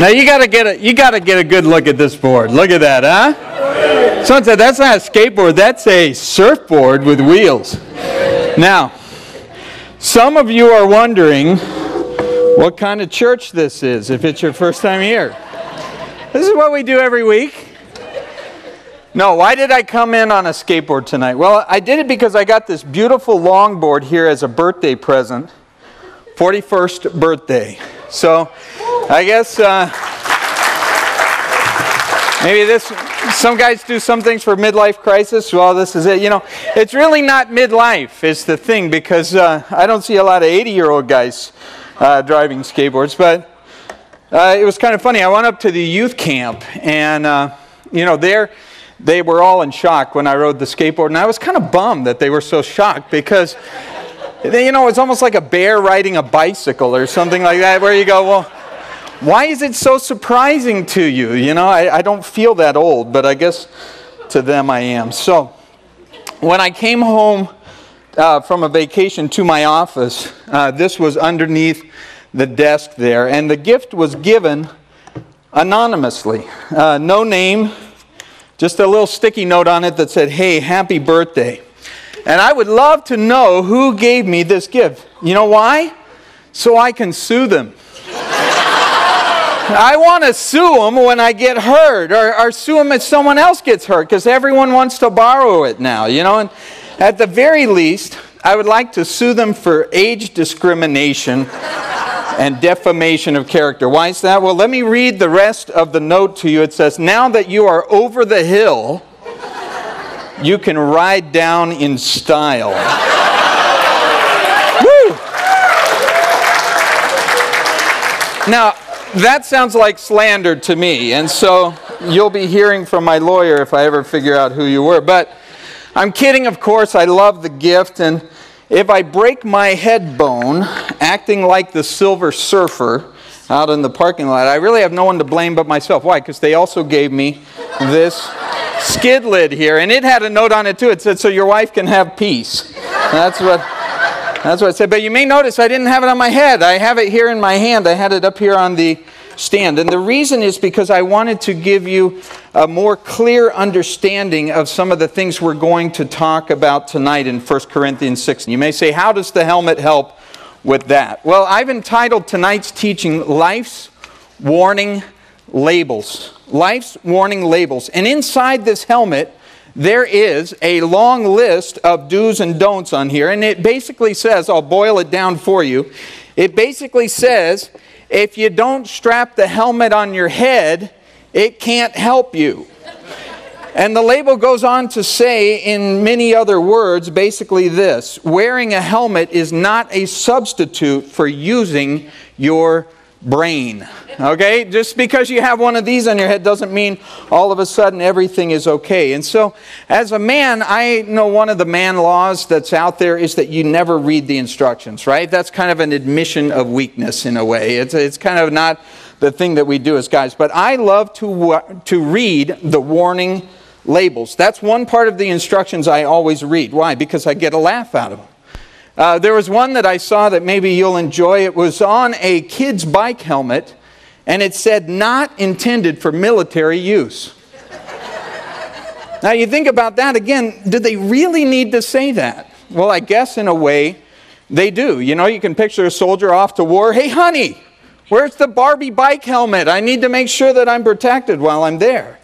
Now you gotta get a you gotta get a good look at this board. Look at that, huh? Someone said that's not a skateboard, that's a surfboard with wheels. Now, some of you are wondering what kind of church this is if it's your first time here. This is what we do every week. No, why did I come in on a skateboard tonight? Well, I did it because I got this beautiful longboard here as a birthday present. 41st birthday. So, I guess uh, maybe this, some guys do some things for midlife crisis. Well, this is it. You know, it's really not midlife, is the thing, because uh, I don't see a lot of 80 year old guys uh, driving skateboards. But uh, it was kind of funny. I went up to the youth camp, and, uh, you know, there they were all in shock when I rode the skateboard, and I was kind of bummed that they were so shocked because, you know, it's almost like a bear riding a bicycle or something like that, where you go, well, why is it so surprising to you? You know, I, I don't feel that old, but I guess to them I am. So, when I came home uh, from a vacation to my office, uh, this was underneath the desk there, and the gift was given anonymously. Uh, no name, just a little sticky note on it that said, Hey, happy birthday. And I would love to know who gave me this gift. You know why? So I can sue them. I want to sue them when I get hurt, or, or sue them if someone else gets hurt, because everyone wants to borrow it now, you know? And at the very least, I would like to sue them for age discrimination and defamation of character. Why is that? Well, let me read the rest of the note to you. It says, Now that you are over the hill, you can ride down in style. Now, that sounds like slander to me, and so you'll be hearing from my lawyer if I ever figure out who you were. But I'm kidding, of course. I love the gift, and if I break my head bone acting like the silver surfer out in the parking lot, I really have no one to blame but myself. Why? Because they also gave me this skid lid here, and it had a note on it too. It said, "So your wife can have peace." That's what. That's what I said. But you may notice I didn't have it on my head. I have it here in my hand. I had it up here on the stand. And the reason is because I wanted to give you a more clear understanding of some of the things we're going to talk about tonight in 1 Corinthians 6. You may say, How does the helmet help with that? Well, I've entitled tonight's teaching Life's Warning Labels. Life's Warning Labels. And inside this helmet, there is a long list of do's and don'ts on here. And it basically says, I'll boil it down for you. It basically says, if you don't strap the helmet on your head, it can't help you. And the label goes on to say, in many other words, basically this wearing a helmet is not a substitute for using your brain. Okay? Just because you have one of these on your head doesn't mean all of a sudden everything is okay. And so, as a man, I know one of the man laws that's out there is that you never read the instructions, right? That's kind of an admission of weakness in a way. It's, it's kind of not the thing that we do as guys. But I love to, to read the warning labels. That's one part of the instructions I always read. Why? Because I get a laugh out of them. Uh, there was one that I saw that maybe you'll enjoy. It was on a kid's bike helmet, and it said, not intended for military use. now, you think about that again, do they really need to say that? Well, I guess in a way they do. You know, you can picture a soldier off to war. Hey, honey, where's the Barbie bike helmet? I need to make sure that I'm protected while I'm there.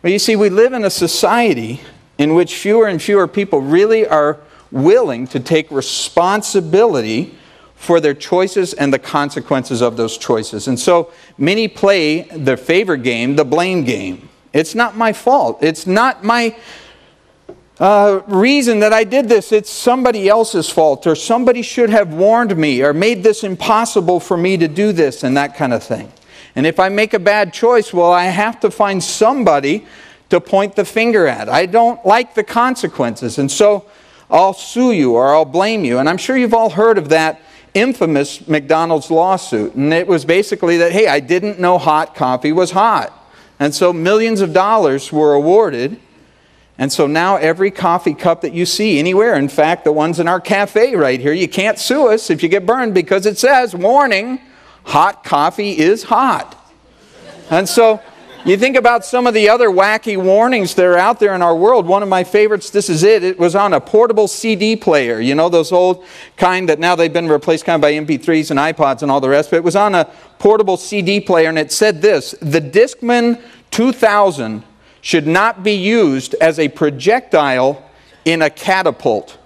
But you see, we live in a society in which fewer and fewer people really are willing to take responsibility for their choices and the consequences of those choices. And so many play their favorite game, the blame game. It's not my fault. It's not my uh, reason that I did this. It's somebody else's fault, or somebody should have warned me, or made this impossible for me to do this, and that kind of thing. And if I make a bad choice, well, I have to find somebody to point the finger at. I don't like the consequences. And so I'll sue you or I'll blame you. And I'm sure you've all heard of that infamous McDonald's lawsuit. And it was basically that, hey, I didn't know hot coffee was hot. And so millions of dollars were awarded. And so now every coffee cup that you see anywhere, in fact, the ones in our cafe right here, you can't sue us if you get burned because it says, warning, hot coffee is hot. And so you think about some of the other wacky warnings that are out there in our world. One of my favorites, this is it, it was on a portable CD player. You know, those old kind that now they've been replaced kind of by MP3s and iPods and all the rest. But it was on a portable CD player and it said this The Discman 2000 should not be used as a projectile in a catapult.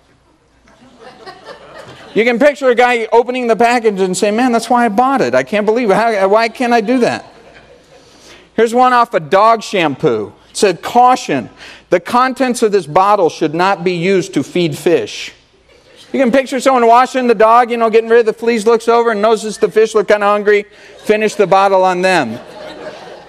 You can picture a guy opening the package and saying, Man, that's why I bought it. I can't believe it. How, why can't I do that? Here's one off a of dog shampoo. It said, Caution, the contents of this bottle should not be used to feed fish. You can picture someone washing the dog, you know, getting rid of the fleas, looks over and notices the fish look kind of hungry, finish the bottle on them.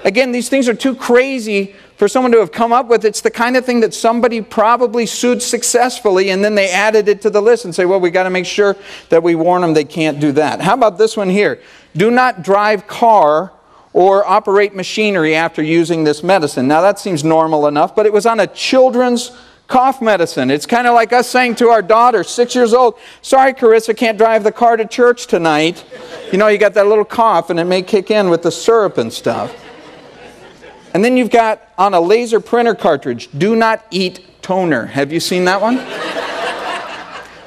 Again, these things are too crazy for someone to have come up with. It's the kind of thing that somebody probably sued successfully and then they added it to the list and say, well, we got to make sure that we warn them they can't do that. How about this one here? Do not drive car or operate machinery after using this medicine. Now, that seems normal enough, but it was on a children's cough medicine. It's kind of like us saying to our daughter, six years old, Sorry, Carissa, can't drive the car to church tonight. You know, you got that little cough, and it may kick in with the syrup and stuff. And then you've got on a laser printer cartridge, do not eat toner. Have you seen that one?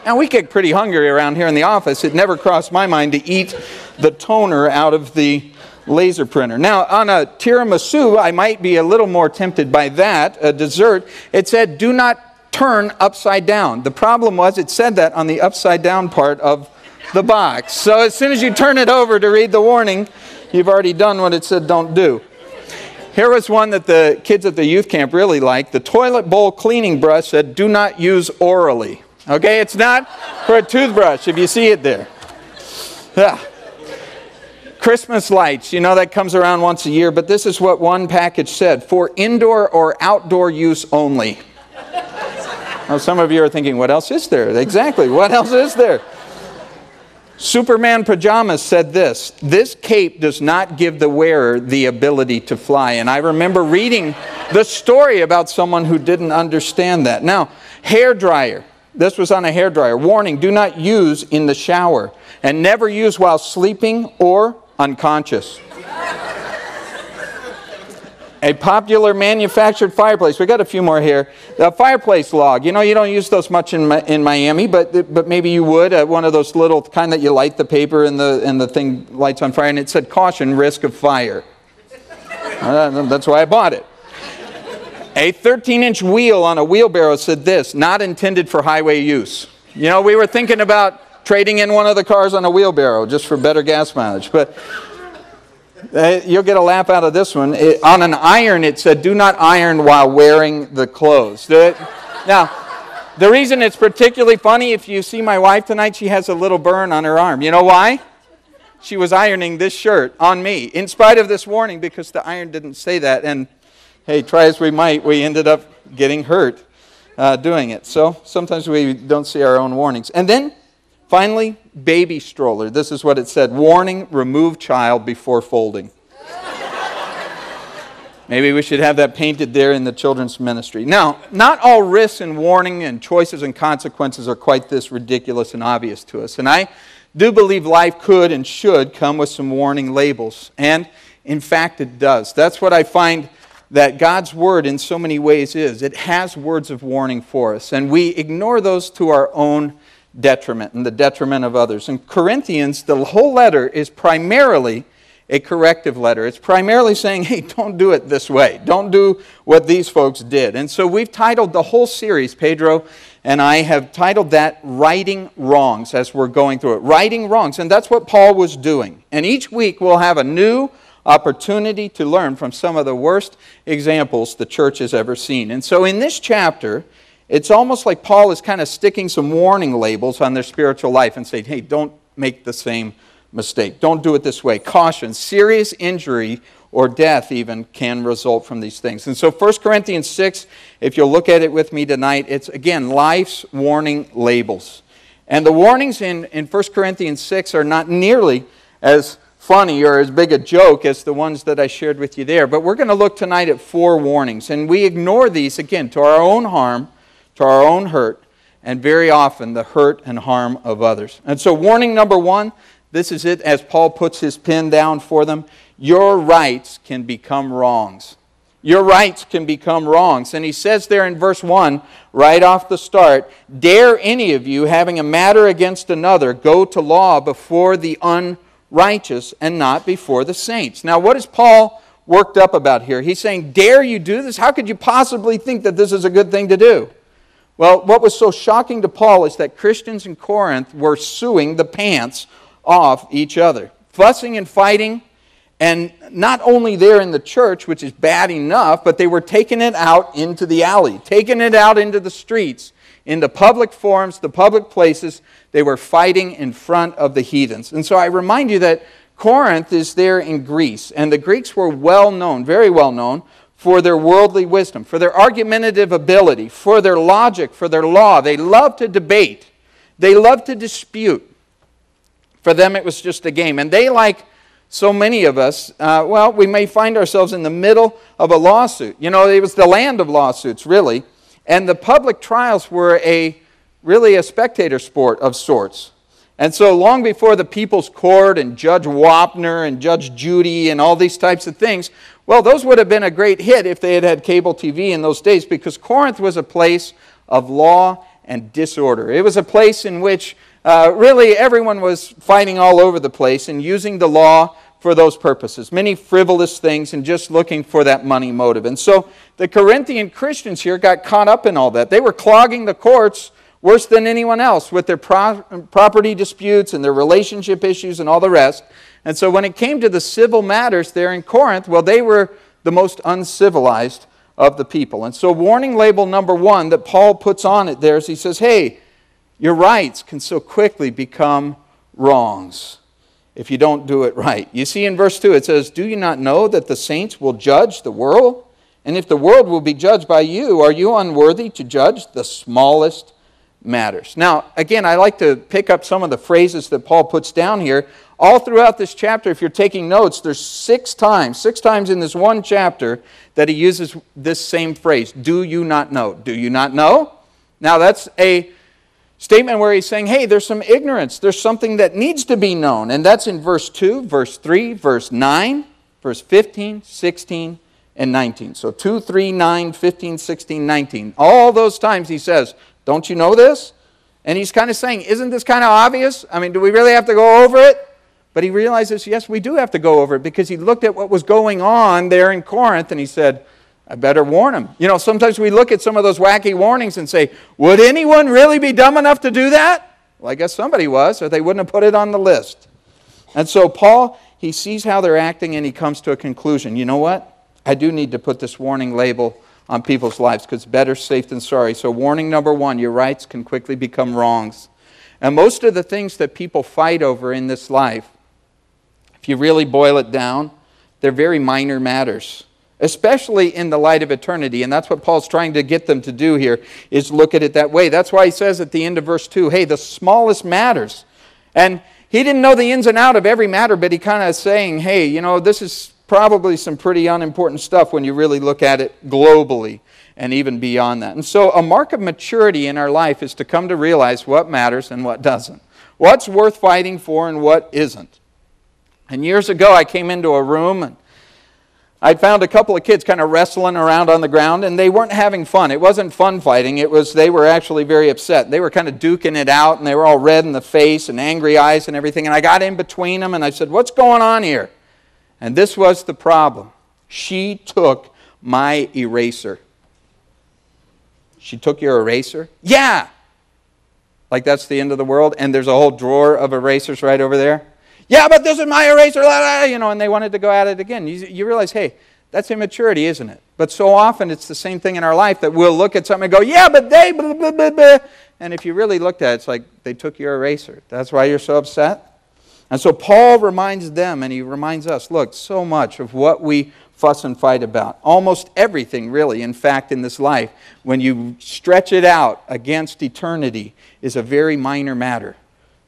now, we get pretty hungry around here in the office. It never crossed my mind to eat the toner out of the laser printer. Now, on a tiramisu, I might be a little more tempted by that, a dessert. It said, do not turn upside down. The problem was it said that on the upside down part of the box. So as soon as you turn it over to read the warning, you've already done what it said don't do. Here was one that the kids at the youth camp really liked. The toilet bowl cleaning brush said, do not use orally. Okay, it's not for a toothbrush if you see it there. Yeah. Christmas lights, you know, that comes around once a year, but this is what one package said for indoor or outdoor use only. now, some of you are thinking, what else is there? Exactly, what else is there? Superman Pajamas said this This cape does not give the wearer the ability to fly. And I remember reading the story about someone who didn't understand that. Now, hair dryer. This was on a hair dryer. Warning do not use in the shower and never use while sleeping or unconscious. a popular manufactured fireplace. We got a few more here. A fireplace log. You know, you don't use those much in, in Miami, but, but maybe you would. Uh, one of those little kind that you light the paper and the, and the thing lights on fire. And it said, caution, risk of fire. uh, that's why I bought it. A 13 inch wheel on a wheelbarrow said this, not intended for highway use. You know, we were thinking about trading in one of the cars on a wheelbarrow just for better gas mileage. But uh, you'll get a laugh out of this one. It, on an iron, it said, do not iron while wearing the clothes. now, the reason it's particularly funny, if you see my wife tonight, she has a little burn on her arm. You know why? She was ironing this shirt on me, in spite of this warning, because the iron didn't say that. And hey, try as we might, we ended up getting hurt uh, doing it. So sometimes we don't see our own warnings. And then Finally, baby stroller. This is what it said Warning, remove child before folding. Maybe we should have that painted there in the children's ministry. Now, not all risks and warning and choices and consequences are quite this ridiculous and obvious to us. And I do believe life could and should come with some warning labels. And in fact, it does. That's what I find that God's word in so many ways is. It has words of warning for us. And we ignore those to our own detriment and the detriment of others. In Corinthians, the whole letter is primarily a corrective letter. It's primarily saying, hey, don't do it this way. Don't do what these folks did. And so we've titled the whole series, Pedro and I have titled that Righting Wrongs as we're going through it. Righting Wrongs. And that's what Paul was doing. And each week we'll have a new opportunity to learn from some of the worst examples the church has ever seen. And so in this chapter, it's almost like Paul is kind of sticking some warning labels on their spiritual life and saying, hey, don't make the same mistake. Don't do it this way. Caution, serious injury or death even can result from these things. And so 1 Corinthians 6, if you'll look at it with me tonight, it's again life's warning labels. And the warnings in, in 1 Corinthians 6 are not nearly as funny or as big a joke as the ones that I shared with you there. But we're going to look tonight at four warnings. And we ignore these, again, to our own harm to our own hurt, and very often the hurt and harm of others. And so, warning number one this is it as Paul puts his pen down for them your rights can become wrongs. Your rights can become wrongs. And he says there in verse 1, right off the start, Dare any of you, having a matter against another, go to law before the unrighteous and not before the saints. Now, what is Paul worked up about here? He's saying, Dare you do this? How could you possibly think that this is a good thing to do? Well, what was so shocking to Paul is that Christians in Corinth were suing the pants off each other, fussing and fighting and not only there in the church, which is bad enough, but they were taking it out into the alley, taking it out into the streets, into public forums, the public places. They were fighting in front of the heathens. And so I remind you that Corinth is there in Greece, and the Greeks were well known, very well known, for their worldly wisdom, for their argumentative ability, for their logic, for their law. They loved to debate, they loved to dispute. For them, it was just a game. And they, like so many of us, uh, well, we may find ourselves in the middle of a lawsuit. You know, it was the land of lawsuits, really. And the public trials were a really a spectator sport of sorts. And so, long before the People's Court and Judge Wapner and Judge Judy and all these types of things, well, those would have been a great hit if they had had cable TV in those days because Corinth was a place of law and disorder. It was a place in which uh, really everyone was fighting all over the place and using the law for those purposes. Many frivolous things and just looking for that money motive. And so the Corinthian Christians here got caught up in all that. They were clogging the courts worse than anyone else with their pro- property disputes and their relationship issues and all the rest. And so when it came to the civil matters there in Corinth, well, they were the most uncivilized of the people. And so, warning label number one that Paul puts on it there is he says, hey, your rights can so quickly become wrongs if you don't do it right. You see in verse 2 it says, Do you not know that the saints will judge the world? And if the world will be judged by you, are you unworthy to judge the smallest matters? Now, again, I like to pick up some of the phrases that Paul puts down here. All throughout this chapter, if you're taking notes, there's six times, six times in this one chapter that he uses this same phrase Do you not know? Do you not know? Now, that's a statement where he's saying, hey, there's some ignorance. There's something that needs to be known. And that's in verse 2, verse 3, verse 9, verse 15, 16, and 19. So 2, 3, 9, 15, 16, 19. All those times he says, don't you know this? And he's kind of saying, isn't this kind of obvious? I mean, do we really have to go over it? But he realizes, yes, we do have to go over it because he looked at what was going on there in Corinth and he said, I better warn them. You know, sometimes we look at some of those wacky warnings and say, would anyone really be dumb enough to do that? Well, I guess somebody was, or they wouldn't have put it on the list. And so Paul, he sees how they're acting and he comes to a conclusion. You know what? I do need to put this warning label on people's lives because better safe than sorry. So, warning number one your rights can quickly become wrongs. And most of the things that people fight over in this life, if you really boil it down, they're very minor matters especially in the light of eternity and that's what paul's trying to get them to do here is look at it that way that's why he says at the end of verse 2 hey the smallest matters and he didn't know the ins and out of every matter but he kind of saying hey you know this is probably some pretty unimportant stuff when you really look at it globally and even beyond that and so a mark of maturity in our life is to come to realize what matters and what doesn't what's worth fighting for and what isn't and years ago i came into a room and I'd found a couple of kids kind of wrestling around on the ground, and they weren't having fun. It wasn't fun fighting. It was they were actually very upset. They were kind of duking it out, and they were all red in the face and angry eyes and everything. And I got in between them, and I said, "What's going on here?" And this was the problem. She took my eraser. She took your eraser? Yeah. Like that's the end of the world, and there's a whole drawer of erasers right over there. Yeah, but this is my eraser, you know, and they wanted to go at it again. You, you realize, hey, that's immaturity, isn't it? But so often it's the same thing in our life that we'll look at something and go, yeah, but they, blah, blah, blah, blah. And if you really looked at it, it's like they took your eraser. That's why you're so upset? And so Paul reminds them and he reminds us look, so much of what we fuss and fight about, almost everything really, in fact, in this life, when you stretch it out against eternity, is a very minor matter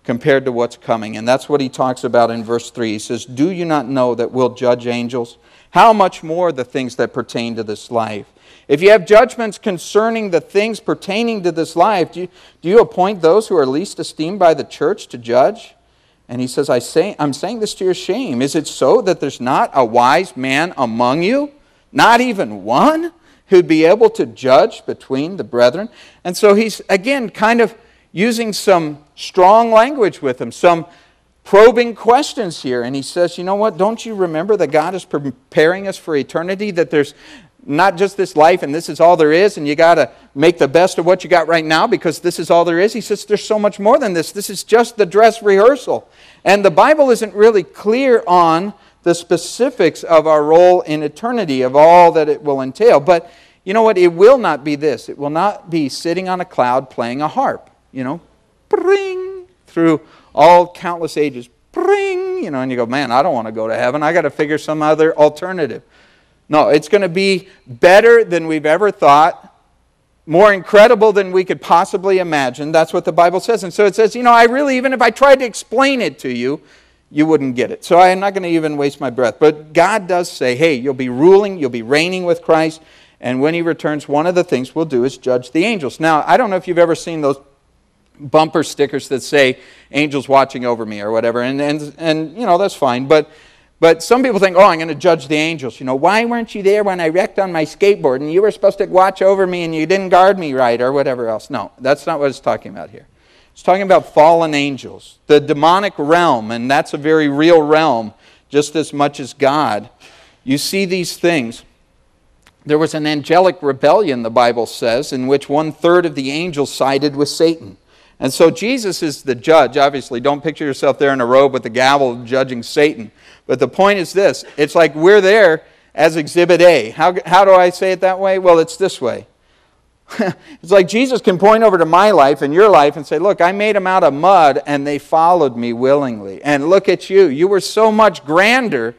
compared to what's coming. And that's what he talks about in verse 3. He says, Do you not know that we'll judge angels? How much more the things that pertain to this life? If you have judgments concerning the things pertaining to this life, do you, do you appoint those who are least esteemed by the church to judge? And he says, I say, I'm saying this to your shame. Is it so that there's not a wise man among you? Not even one who'd be able to judge between the brethren? And so he's, again, kind of using some strong language with them, some probing questions here. And he says, You know what? Don't you remember that God is preparing us for eternity? That there's not just this life and this is all there is, and you got to make the best of what you got right now because this is all there is. He says there's so much more than this. This is just the dress rehearsal. And the Bible isn't really clear on the specifics of our role in eternity, of all that it will entail. But you know what? It will not be this. It will not be sitting on a cloud playing a harp, you know, bring through all countless ages, bring, you know, and you go, man, I don't want to go to heaven. I got to figure some other alternative. No, it's going to be better than we've ever thought, more incredible than we could possibly imagine. That's what the Bible says. And so it says, you know, I really, even if I tried to explain it to you, you wouldn't get it. So I'm not going to even waste my breath. But God does say, hey, you'll be ruling, you'll be reigning with Christ. And when he returns, one of the things we'll do is judge the angels. Now, I don't know if you've ever seen those bumper stickers that say angels watching over me or whatever. And, and, and you know, that's fine. But but some people think, oh, I'm going to judge the angels. You know, why weren't you there when I wrecked on my skateboard and you were supposed to watch over me and you didn't guard me right or whatever else? No, that's not what it's talking about here. It's talking about fallen angels, the demonic realm, and that's a very real realm just as much as God. You see these things. There was an angelic rebellion, the Bible says, in which one third of the angels sided with Satan. And so Jesus is the judge, obviously. Don't picture yourself there in a robe with a gavel judging Satan. But the point is this it's like we're there as exhibit A. How, how do I say it that way? Well, it's this way. it's like Jesus can point over to my life and your life and say, Look, I made them out of mud and they followed me willingly. And look at you. You were so much grander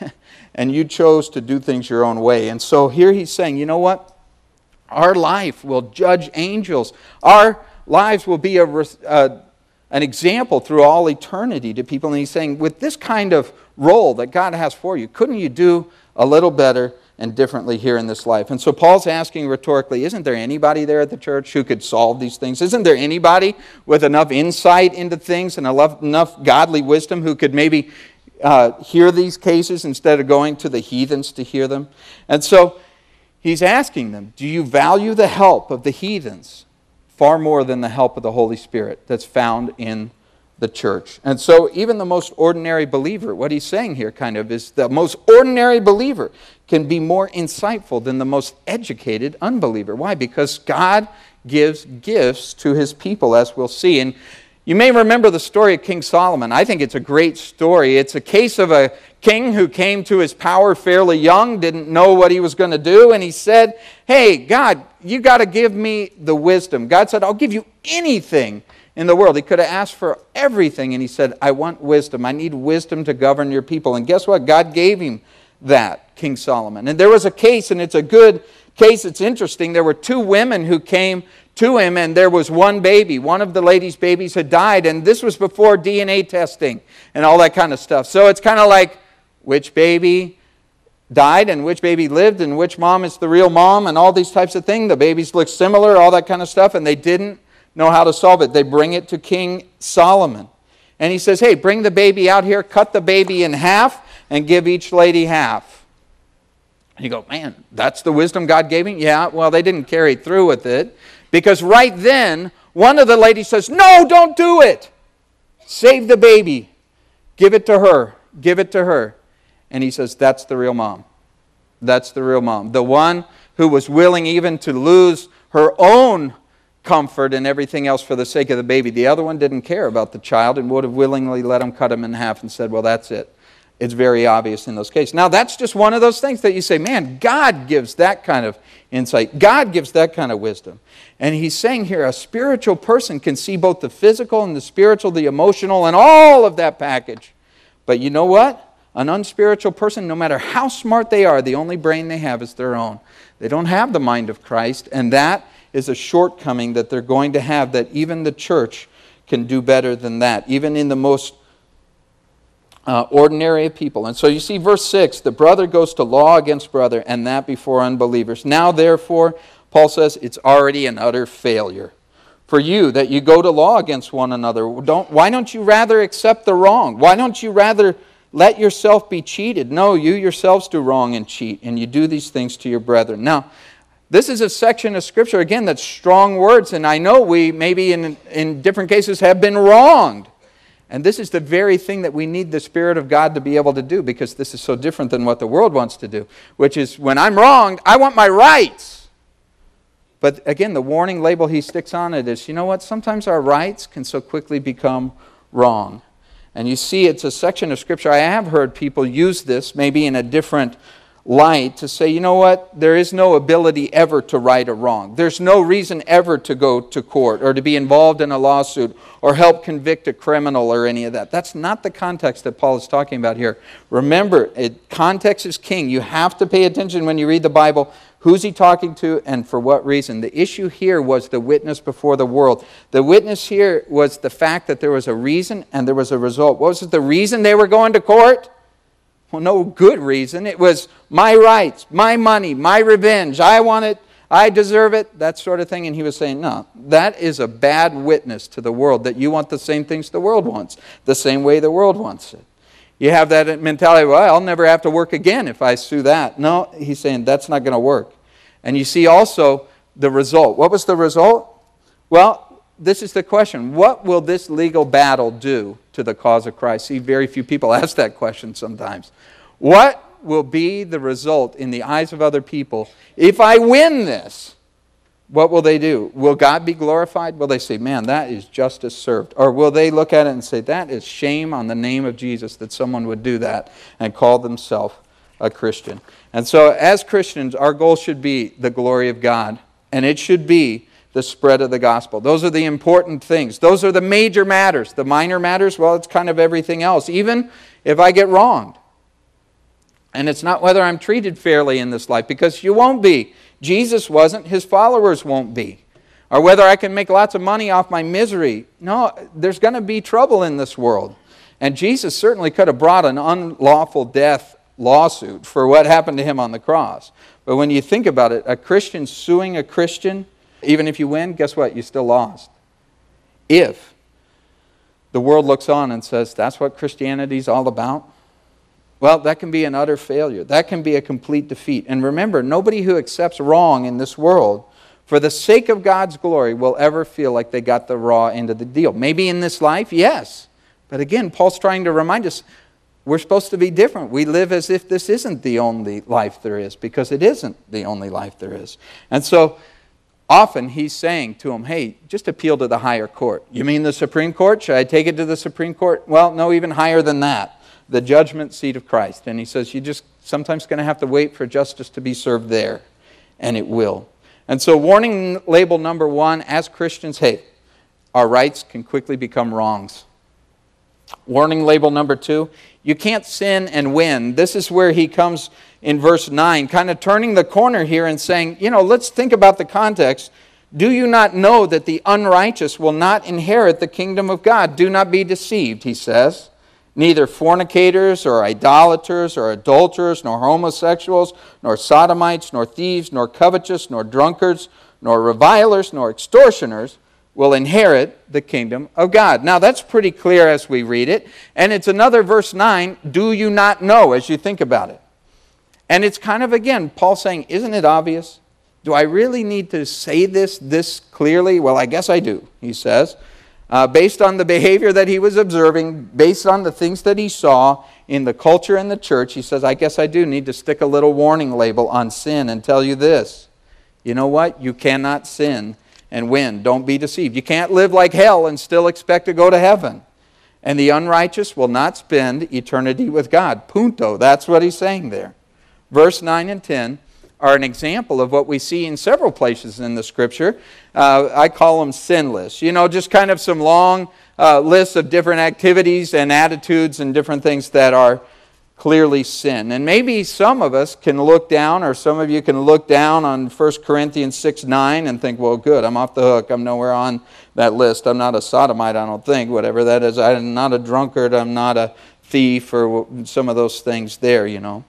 and you chose to do things your own way. And so here he's saying, You know what? Our life will judge angels. Our lives will be a, uh, an example through all eternity to people. And he's saying, with this kind of role that God has for you, couldn't you do a little better and differently here in this life? And so Paul's asking rhetorically, isn't there anybody there at the church who could solve these things? Isn't there anybody with enough insight into things and enough godly wisdom who could maybe uh, hear these cases instead of going to the heathens to hear them? And so he's asking them, do you value the help of the heathens? far more than the help of the Holy Spirit that's found in the church. And so, even the most ordinary believer, what he's saying here kind of is the most ordinary believer can be more insightful than the most educated unbeliever. Why? Because God gives gifts to his people, as we'll see. And you may remember the story of King Solomon. I think it's a great story. It's a case of a king who came to his power fairly young, didn't know what he was going to do, and he said, Hey, God, you got to give me the wisdom. God said, I'll give you anything in the world. He could have asked for everything, and he said, I want wisdom. I need wisdom to govern your people. And guess what? God gave him that, King Solomon. And there was a case, and it's a good case. It's interesting. There were two women who came to him, and there was one baby. One of the lady's babies had died, and this was before DNA testing and all that kind of stuff. So it's kind of like which baby died and which baby lived and which mom is the real mom and all these types of things. The babies look similar, all that kind of stuff, and they didn't know how to solve it. They bring it to King Solomon. And he says, Hey, bring the baby out here, cut the baby in half, and give each lady half. And you go, Man, that's the wisdom God gave me? Yeah, well, they didn't carry through with it. Because right then, one of the ladies says, No, don't do it. Save the baby. Give it to her. Give it to her. And he says, That's the real mom. That's the real mom. The one who was willing even to lose her own comfort and everything else for the sake of the baby. The other one didn't care about the child and would have willingly let him cut him in half and said, Well, that's it. It's very obvious in those cases. Now, that's just one of those things that you say, man, God gives that kind of insight. God gives that kind of wisdom. And he's saying here a spiritual person can see both the physical and the spiritual, the emotional, and all of that package. But you know what? An unspiritual person, no matter how smart they are, the only brain they have is their own. They don't have the mind of Christ, and that is a shortcoming that they're going to have that even the church can do better than that, even in the most uh, ordinary people. And so you see, verse 6 the brother goes to law against brother, and that before unbelievers. Now, therefore, Paul says it's already an utter failure. for you that you go to law against one another? Don't, why don't you rather accept the wrong? Why don't you rather let yourself be cheated? No, you yourselves do wrong and cheat, and you do these things to your brethren. Now, this is a section of Scripture, again, that's strong words, and I know we maybe in, in different cases have been wronged. And this is the very thing that we need the Spirit of God to be able to do because this is so different than what the world wants to do, which is when I'm wronged, I want my rights. But again, the warning label he sticks on it is you know what? Sometimes our rights can so quickly become wrong. And you see, it's a section of Scripture. I have heard people use this, maybe in a different light, to say, you know what? There is no ability ever to right a wrong. There's no reason ever to go to court or to be involved in a lawsuit or help convict a criminal or any of that. That's not the context that Paul is talking about here. Remember, it, context is king. You have to pay attention when you read the Bible Who's he talking to and for what reason? The issue here was the witness before the world. The witness here was the fact that there was a reason and there was a result. What was it, the reason they were going to court? Well, no good reason. It was my rights, my money, my revenge. I want it, I deserve it, that sort of thing. And he was saying, no, that is a bad witness to the world that you want the same things the world wants, the same way the world wants it. You have that mentality, well, I'll never have to work again if I sue that. No, he's saying that's not going to work. And you see also the result. What was the result? Well, this is the question. What will this legal battle do to the cause of Christ? See, very few people ask that question sometimes. What will be the result in the eyes of other people if I win this? what will they do? Will God be glorified? Will they say, man, that is justice served? Or will they look at it and say, that is shame on the name of Jesus that someone would do that and call themselves a Christian? And so, as Christians, our goal should be the glory of God, and it should be the spread of the gospel. Those are the important things. Those are the major matters. The minor matters, well, it's kind of everything else, even if I get wronged. And it's not whether I'm treated fairly in this life, because you won't be. Jesus wasn't, his followers won't be. Or whether I can make lots of money off my misery. No, there's going to be trouble in this world. And Jesus certainly could have brought an unlawful death lawsuit for what happened to him on the cross. But when you think about it, a Christian suing a Christian, even if you win, guess what? You still lost. If the world looks on and says, that's what Christianity's all about, well, that can be an utter failure. That can be a complete defeat. And remember, nobody who accepts wrong in this world for the sake of God's glory will ever feel like they got the raw end of the deal. Maybe in this life, yes. But again, Paul's trying to remind us we're supposed to be different. We live as if this isn't the only life there is because it isn't the only life there is. And so often he's saying to them, hey, just appeal to the higher court. You mean the Supreme Court? Should I take it to the Supreme Court? Well, no, even higher than that the judgment seat of Christ. And he says, "You're just sometimes going to have to wait for justice to be served there, and it will. And so, warning label number one as Christians, hey, our rights can quickly become wrongs. Warning label number two, you can't sin and win. This is where he comes in verse 9, kind of turning the corner here and saying, you know, let's think about the context. Do you not know that the unrighteous will not inherit the kingdom of God? Do not be deceived, he says. Neither fornicators or idolaters or adulterers, nor homosexuals, nor sodomites, nor thieves, nor covetous, nor drunkards, nor revilers, nor extortioners will inherit the kingdom of God. Now that's pretty clear as we read it. And it's another verse 9 do you not know as you think about it? And it's kind of again, Paul saying, isn't it obvious? Do I really need to say this this clearly? Well, I guess I do, he says uh, based on the behavior that he was observing, based on the things that he saw in the culture and the church, he says, I guess I do need to stick a little warning label on sin and tell you this. You know what? You cannot sin and win. Don't be deceived. You can't live like hell and still expect to go to heaven. And the unrighteous will not spend eternity with God. Punto. That's what he's saying there. Verse 9 and 10 are an example of what we see in several places in the scripture. Uh, I call them sin lists. You know, just kind of some long uh, lists of different activities and attitudes and different things that are clearly sin. And maybe some of us can look down, or some of you can look down on 1 Corinthians 6 9 and think, well, good, I'm off the hook. I'm nowhere on that list. I'm not a sodomite, I don't think, whatever that is. I'm not a drunkard. I'm not a thief, or some of those things there, you know.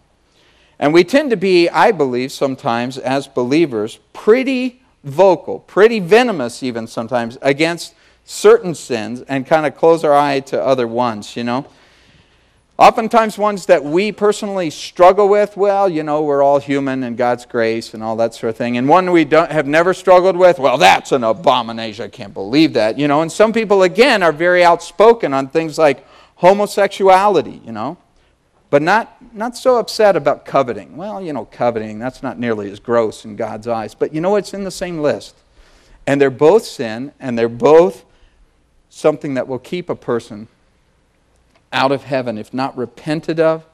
And we tend to be, I believe, sometimes as believers, pretty vocal, pretty venomous even sometimes against certain sins and kind of close our eye to other ones, you know. Oftentimes, ones that we personally struggle with, well, you know, we're all human and God's grace and all that sort of thing. And one we don't, have never struggled with, well, that's an abomination. I can't believe that, you know. And some people, again, are very outspoken on things like homosexuality, you know, but not, not so upset about coveting. Well, you know, coveting, that's not nearly as gross in God's eyes. But you know, it's in the same list. And they're both sin, and they're both something that will keep a person out of heaven if not repented of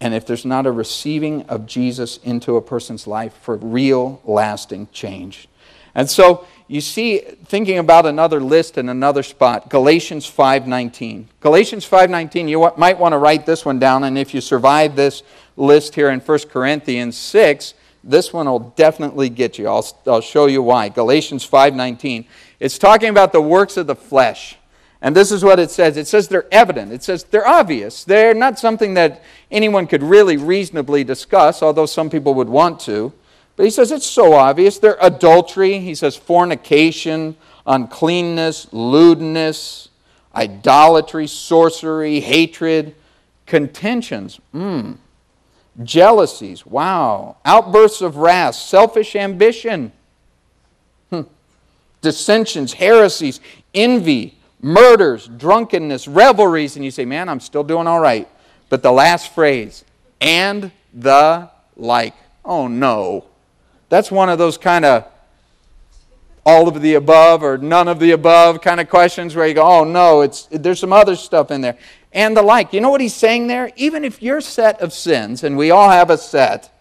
and if there's not a receiving of Jesus into a person's life for real lasting change. And so you see thinking about another list in another spot, Galatians 5:19. Galatians 5:19, you might want to write this one down and if you survive this list here in 1 Corinthians 6, this one will definitely get you. I'll, I'll show you why. Galatians 5:19. It's talking about the works of the flesh. And this is what it says it says they're evident, it says they're obvious. They're not something that anyone could really reasonably discuss, although some people would want to. But he says it's so obvious. They're adultery, he says fornication, uncleanness, lewdness, idolatry, sorcery, hatred, contentions, mm, jealousies, wow, outbursts of wrath, selfish ambition, hmm. dissensions, heresies, envy murders, drunkenness, revelries, and you say, man, I'm still doing all right. But the last phrase, and the like. Oh no. That's one of those kind of all of the above or none of the above kind of questions where you go, oh no, it's, there's some other stuff in there. And the like. You know what he's saying there? Even if your set of sins, and we all have a set,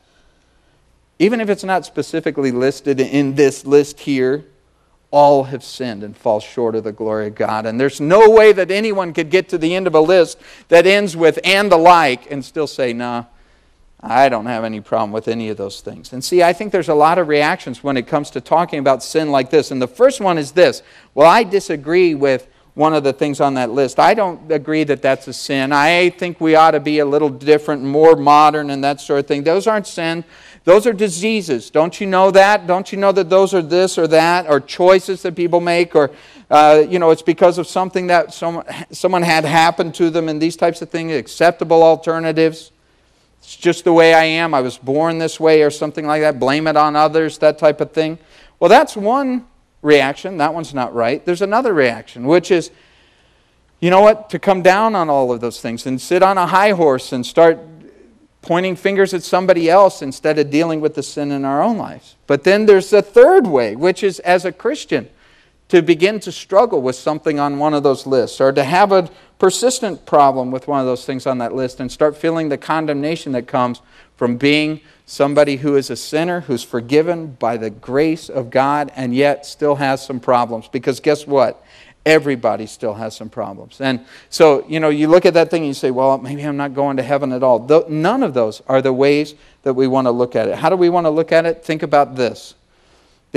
even if it's not specifically listed in this list here, all have sinned and fall short of the glory of God. And there's no way that anyone could get to the end of a list that ends with and the like and still say, nah, I don't have any problem with any of those things. And see, I think there's a lot of reactions when it comes to talking about sin like this. And the first one is this well, I disagree with one of the things on that list. I don't agree that that's a sin. I think we ought to be a little different, more modern, and that sort of thing. Those aren't sin. Those are diseases. Don't you know that? Don't you know that those are this or that, or choices that people make, or, uh, you know, it's because of something that someone, someone had happened to them and these types of things, acceptable alternatives. It's just the way I am. I was born this way, or something like that. Blame it on others, that type of thing. Well, that's one reaction. That one's not right. There's another reaction, which is, you know what, to come down on all of those things and sit on a high horse and start pointing fingers at somebody else instead of dealing with the sin in our own lives. But then there's a third way, which is as a Christian to begin to struggle with something on one of those lists or to have a persistent problem with one of those things on that list and start feeling the condemnation that comes from being somebody who is a sinner, who's forgiven by the grace of God, and yet still has some problems. Because guess what? everybody still has some problems. And so, you know, you look at that thing and you say, well, maybe I'm not going to heaven at all. None of those are the ways that we want to look at it. How do we want to look at it? Think about this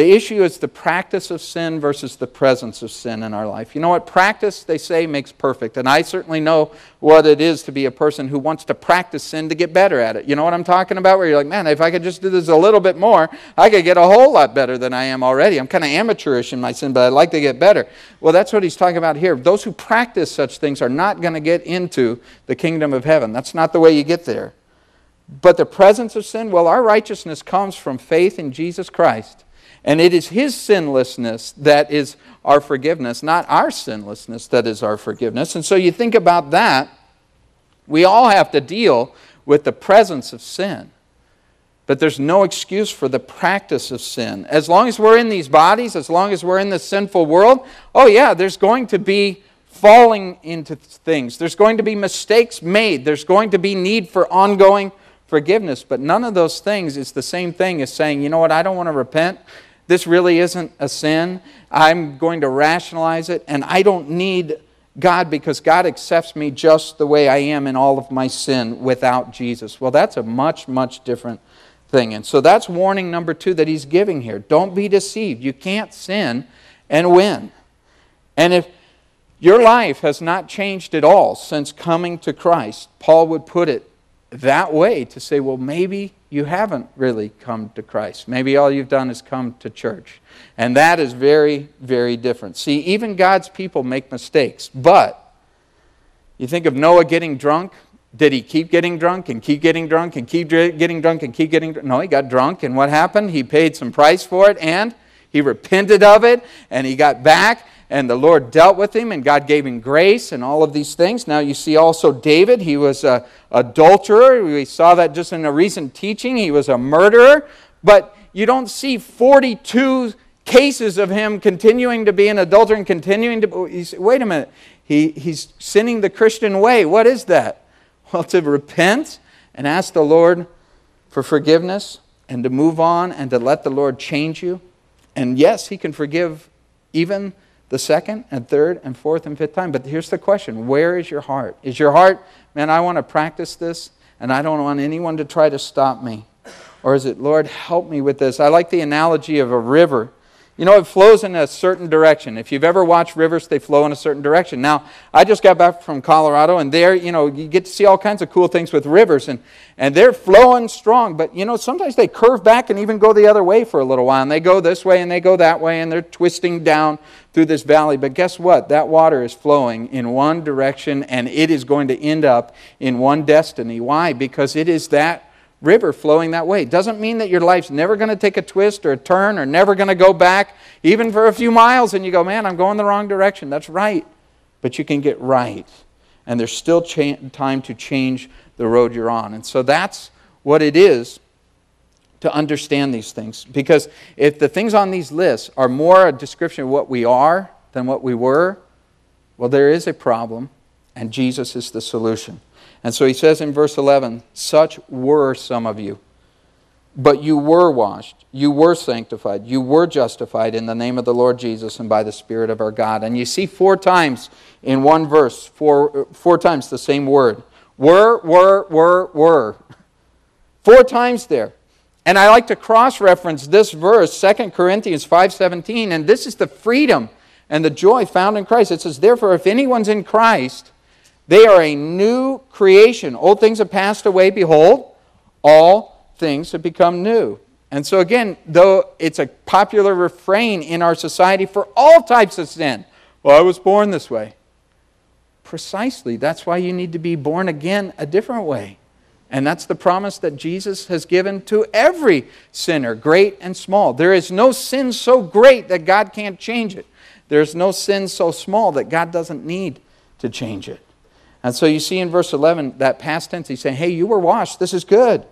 the issue is the practice of sin versus the presence of sin in our life. You know what? Practice, they say, makes perfect. And I certainly know what it is to be a person who wants to practice sin to get better at it. You know what I'm talking about? Where you're like, man, if I could just do this a little bit more, I could get a whole lot better than I am already. I'm kind of amateurish in my sin, but I'd like to get better. Well, that's what he's talking about here. Those who practice such things are not going to get into the kingdom of heaven. That's not the way you get there. But the presence of sin, well, our righteousness comes from faith in Jesus Christ. And it is His sinlessness that is our forgiveness, not our sinlessness that is our forgiveness. And so you think about that, we all have to deal with the presence of sin. But there's no excuse for the practice of sin. As long as we're in these bodies, as long as we're in this sinful world, oh, yeah, there's going to be falling into things. There's going to be mistakes made. There's going to be need for ongoing forgiveness. But none of those things is the same thing as saying, you know what, I don't want to repent this really isn't a sin. I'm going to rationalize it, and I don't need God because God accepts me just the way I am in all of my sin without Jesus. Well, that's a much, much different thing. And so that's warning number two that he's giving here. Don't be deceived. You can't sin and win. And if your life has not changed at all since coming to Christ, Paul would put it that way to say, well, maybe you haven't really come to Christ. Maybe all you've done is come to church. And that is very, very different. See, even God's people make mistakes. But you think of Noah getting drunk. Did he keep getting drunk and keep getting drunk and keep getting drunk and keep getting drunk? No, he got drunk. And what happened? He paid some price for it and he repented of it and he got back and the Lord dealt with him, and God gave him grace and all of these things. Now, you see also David, he was an adulterer. We saw that just in a recent teaching. He was a murderer, but you don't see 42 cases of him continuing to be an adulterer and continuing to. Say, wait a minute, he, he's sinning the Christian way. What is that? Well, to repent and ask the Lord for forgiveness and to move on and to let the Lord change you. And yes, he can forgive even the second and third and fourth and fifth time. But here's the question where is your heart? Is your heart, man, I want to practice this and I don't want anyone to try to stop me? Or is it, Lord, help me with this? I like the analogy of a river. You know, it flows in a certain direction. If you've ever watched rivers, they flow in a certain direction. Now, I just got back from Colorado, and there, you know, you get to see all kinds of cool things with rivers, and, and they're flowing strong. But, you know, sometimes they curve back and even go the other way for a little while. And they go this way and they go that way, and they're twisting down through this valley. But guess what? That water is flowing in one direction, and it is going to end up in one destiny. Why? Because it is that river flowing that way. Doesn't mean that your life's never going to take a twist or a turn or never going to go back, even for a few miles, and you go, man, I'm going the wrong direction. That's right. But you can get right. And there's still cha- time to change the road you're on. And so that's what it is to understand these things. Because if the things on these lists are more a description of what we are than what we were, well, there is a problem, and Jesus is the solution. And so he says in verse 11, Such were some of you. But you were washed, you were sanctified, you were justified in the name of the Lord Jesus and by the Spirit of our God. And you see four times in one verse, four, four times the same word. Were, were, were, were. Four times there. And I like to cross-reference this verse, 2 Corinthians 5.17, and this is the freedom and the joy found in Christ. It says, Therefore, if anyone's in Christ, they are a new creation. Old things have passed away. Behold, all things have become new. And so, again, though it's a popular refrain in our society for all types of sin, well, I was born this way. Precisely. That's why you need to be born again a different way. And that's the promise that Jesus has given to every sinner, great and small. There is no sin so great that God can't change it. There's no sin so small that God doesn't need to change it. And so you see in verse 11, that past tense, he's saying, Hey, you were washed. This is good.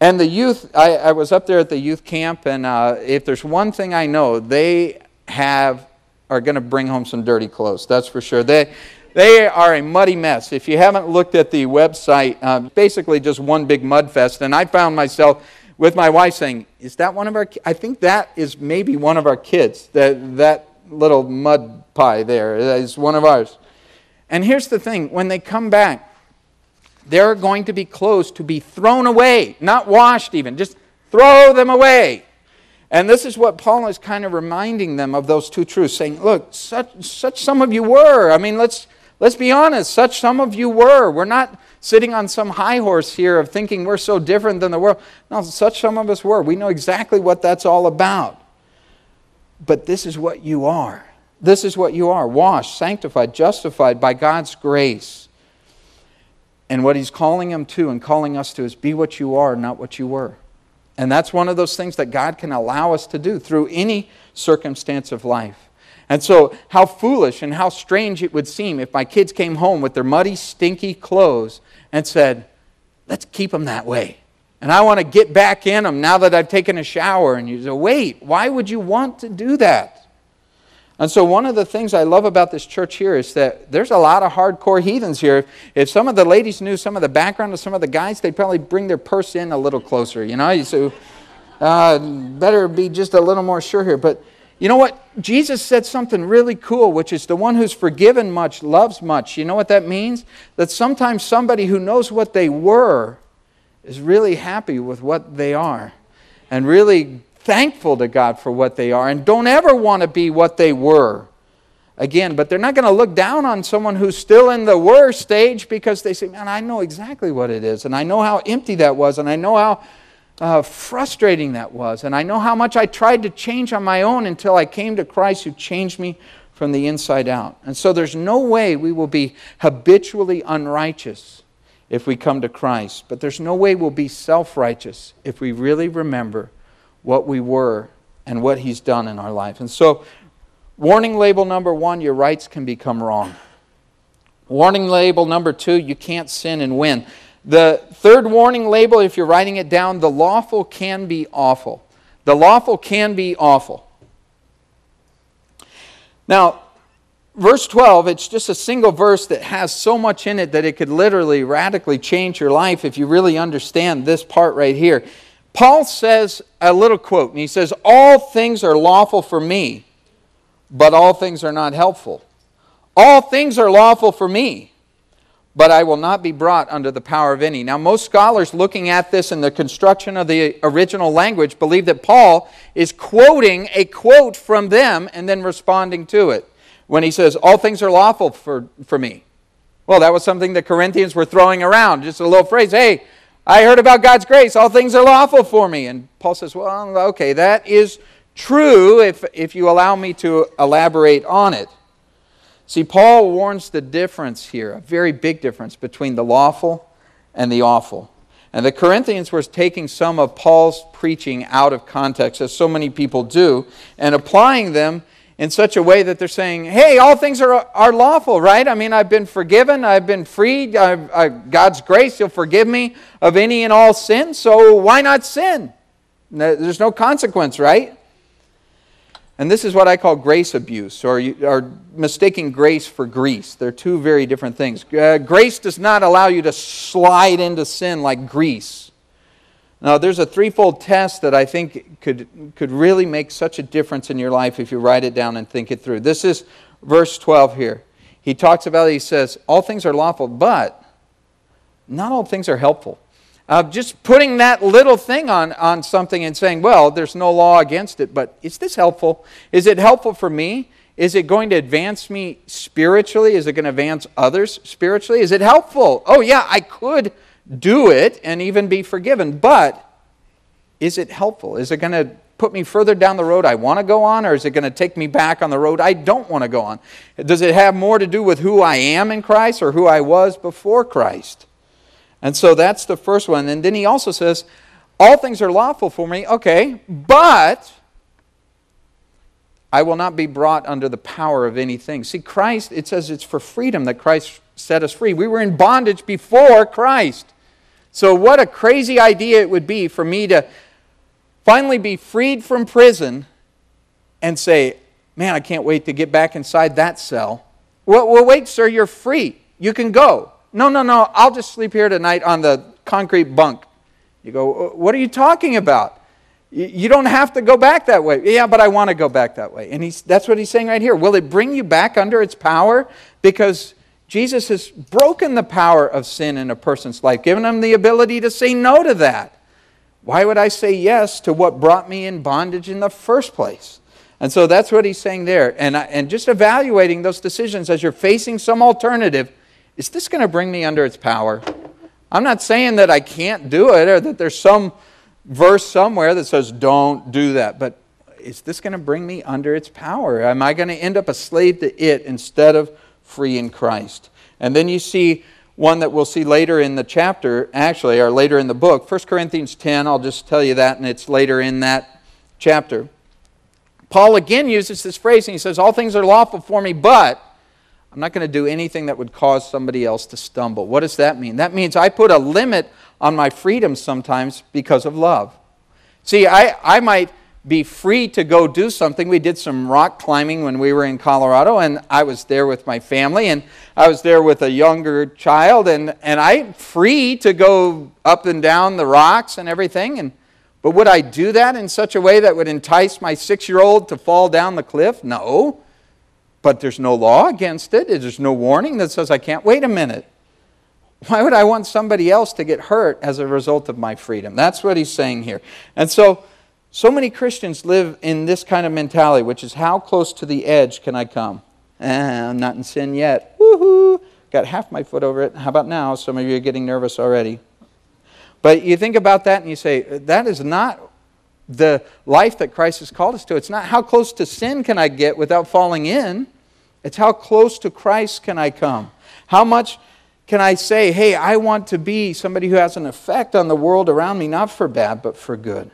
And the youth, I, I was up there at the youth camp, and uh, if there's one thing I know, they have are going to bring home some dirty clothes. That's for sure. They, they are a muddy mess. If you haven't looked at the website, uh, basically just one big mud fest. And I found myself with my wife saying, Is that one of our I think that is maybe one of our kids. That, that little mud pie there is one of ours. And here's the thing when they come back, they're going to be clothes to be thrown away, not washed even, just throw them away. And this is what Paul is kind of reminding them of those two truths, saying, Look, such, such some of you were. I mean, let's, let's be honest, such some of you were. We're not sitting on some high horse here of thinking we're so different than the world. No, such some of us were. We know exactly what that's all about. But this is what you are. This is what you are washed, sanctified, justified by God's grace. And what He's calling them to and calling us to is be what you are, not what you were. And that's one of those things that God can allow us to do through any circumstance of life. And so, how foolish and how strange it would seem if my kids came home with their muddy, stinky clothes and said, Let's keep them that way. And I want to get back in them now that I've taken a shower. And you say, Wait, why would you want to do that? And so, one of the things I love about this church here is that there's a lot of hardcore heathens here. If some of the ladies knew some of the background of some of the guys, they'd probably bring their purse in a little closer. You know, so uh, better be just a little more sure here. But you know what? Jesus said something really cool, which is the one who's forgiven much loves much. You know what that means? That sometimes somebody who knows what they were is really happy with what they are and really thankful to God for what they are and don't ever want to be what they were. again. But they're not going to look down on someone who's still in the worst stage because they say, Man, I know exactly what it is. And I know how empty that was. And I know how uh, frustrating that was. And I know how much I tried to change on my own until I came to Christ who changed me from the inside out. And so there's no way we will be habitually unrighteous if we come to Christ. But there's no way we'll be self righteous if we really remember what we were and what He's done in our life. And so, warning label number one your rights can become wrong. Warning label number two you can't sin and win. The third warning label, if you're writing it down, the lawful can be awful. The lawful can be awful. Now, verse 12, it's just a single verse that has so much in it that it could literally radically change your life if you really understand this part right here. Paul says a little quote, and he says, All things are lawful for me, but all things are not helpful. All things are lawful for me, but I will not be brought under the power of any. Now, most scholars looking at this in the construction of the original language believe that Paul is quoting a quote from them and then responding to it when he says, All things are lawful for, for me. Well, that was something the Corinthians were throwing around, just a little phrase. Hey, I heard about God's grace. All things are lawful for me. And Paul says, Well, okay, that is true if, if you allow me to elaborate on it. See, Paul warns the difference here, a very big difference between the lawful and the awful. And the Corinthians were taking some of Paul's preaching out of context, as so many people do, and applying them in such a way that they're saying, hey, all things are, are lawful, right? I mean, I've been forgiven, I've been freed, I've, I, God's grace, He'll forgive me of any and all sin, so why not sin? There's no consequence, right? And this is what I call grace abuse, or, or mistaking grace for grease. They're two very different things. Uh, grace does not allow you to slide into sin like grease. Now, there's a threefold test that I think could, could really make such a difference in your life if you write it down and think it through. This is verse 12 here. He talks about he says, All things are lawful, but not all things are helpful. Uh, just putting that little thing on, on something and saying, well, there's no law against it, but is this helpful? Is it helpful for me? Is it going to advance me spiritually? Is it going to advance others spiritually? Is it helpful? Oh, yeah, I could do it and even be forgiven, but is it helpful? Is it going to put me further down the road I want to go on, or is it going to take me back on the road I don't want to go on? Does it have more to do with who I am in Christ or who I was before Christ? And so that's the first one. And then he also says, All things are lawful for me, okay, but I will not be brought under the power of anything. See, Christ, it says it's for freedom that Christ set us free. We were in bondage before Christ. So, what a crazy idea it would be for me to finally be freed from prison and say, Man, I can't wait to get back inside that cell. Well, well wait, sir, you're free. You can go. No, no, no, I'll just sleep here tonight on the concrete bunk. You go, uh, What are you talking about? You don't have to go back that way. Yeah, but I want to go back that way. And he's, that's what he's saying right here. Will it bring you back under its power? Because Jesus has broken the power of sin in a person's life, given them the ability to say no to that. Why would I say yes to what brought me in bondage in the first place? And so that's what he's saying there. And, and just evaluating those decisions as you're facing some alternative is this going to bring me under its power? I'm not saying that I can't do it or that there's some verse somewhere that says don't do that, but is this going to bring me under its power? Am I going to end up a slave to it instead of free in Christ? And then you see one that we'll see later in the chapter, actually, or later in the book, 1 Corinthians 10. I'll just tell you that, and it's later in that chapter. Paul again uses this phrase, and he says, All things are lawful for me, but I'm not going to do anything that would cause somebody else to stumble. What does that mean? That means I put a limit on my freedom sometimes because of love. See, I, I might be free to go do something. We did some rock climbing when we were in Colorado, and I was there with my family, and I was there with a younger child, and, and I'm free to go up and down the rocks and everything. And, but would I do that in such a way that would entice my six year old to fall down the cliff? No. But there's no law against it. There's no warning that says I can't. Wait a minute. Why would I want somebody else to get hurt as a result of my freedom? That's what he's saying here. And so, so many Christians live in this kind of mentality, which is how close to the edge can I come? Eh, I'm not in sin yet. Woohoo! Got half my foot over it. How about now? Some of you are getting nervous already. But you think about that and you say, that is not the life that Christ has called us to. It's not how close to sin can I get without falling in, it's how close to Christ can I come. How much can I say, hey, I want to be somebody who has an effect on the world around me, not for bad, but for good?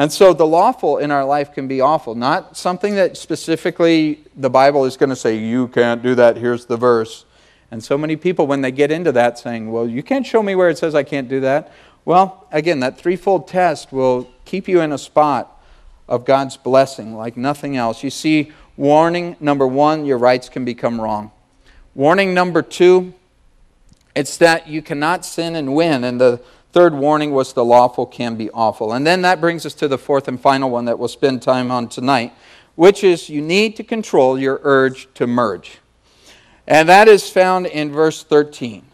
And so the lawful in our life can be awful, not something that specifically the Bible is going to say, you can't do that, here's the verse. And so many people, when they get into that, saying, well, you can't show me where it says I can't do that. Well, again, that threefold test will keep you in a spot of God's blessing like nothing else. You see, warning number one, your rights can become wrong. Warning number two, it's that you cannot sin and win. And the third warning was the lawful can be awful. And then that brings us to the fourth and final one that we'll spend time on tonight, which is you need to control your urge to merge. And that is found in verse 13.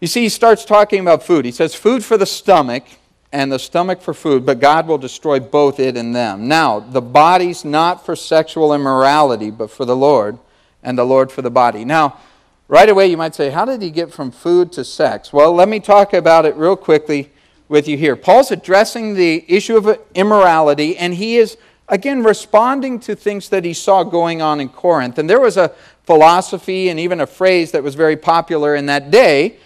You see, he starts talking about food. He says, Food for the stomach and the stomach for food, but God will destroy both it and them. Now, the body's not for sexual immorality, but for the Lord, and the Lord for the body. Now, right away you might say, How did he get from food to sex? Well, let me talk about it real quickly with you here. Paul's addressing the issue of immorality, and he is, again, responding to things that he saw going on in Corinth. And there was a philosophy and even a phrase that was very popular in that day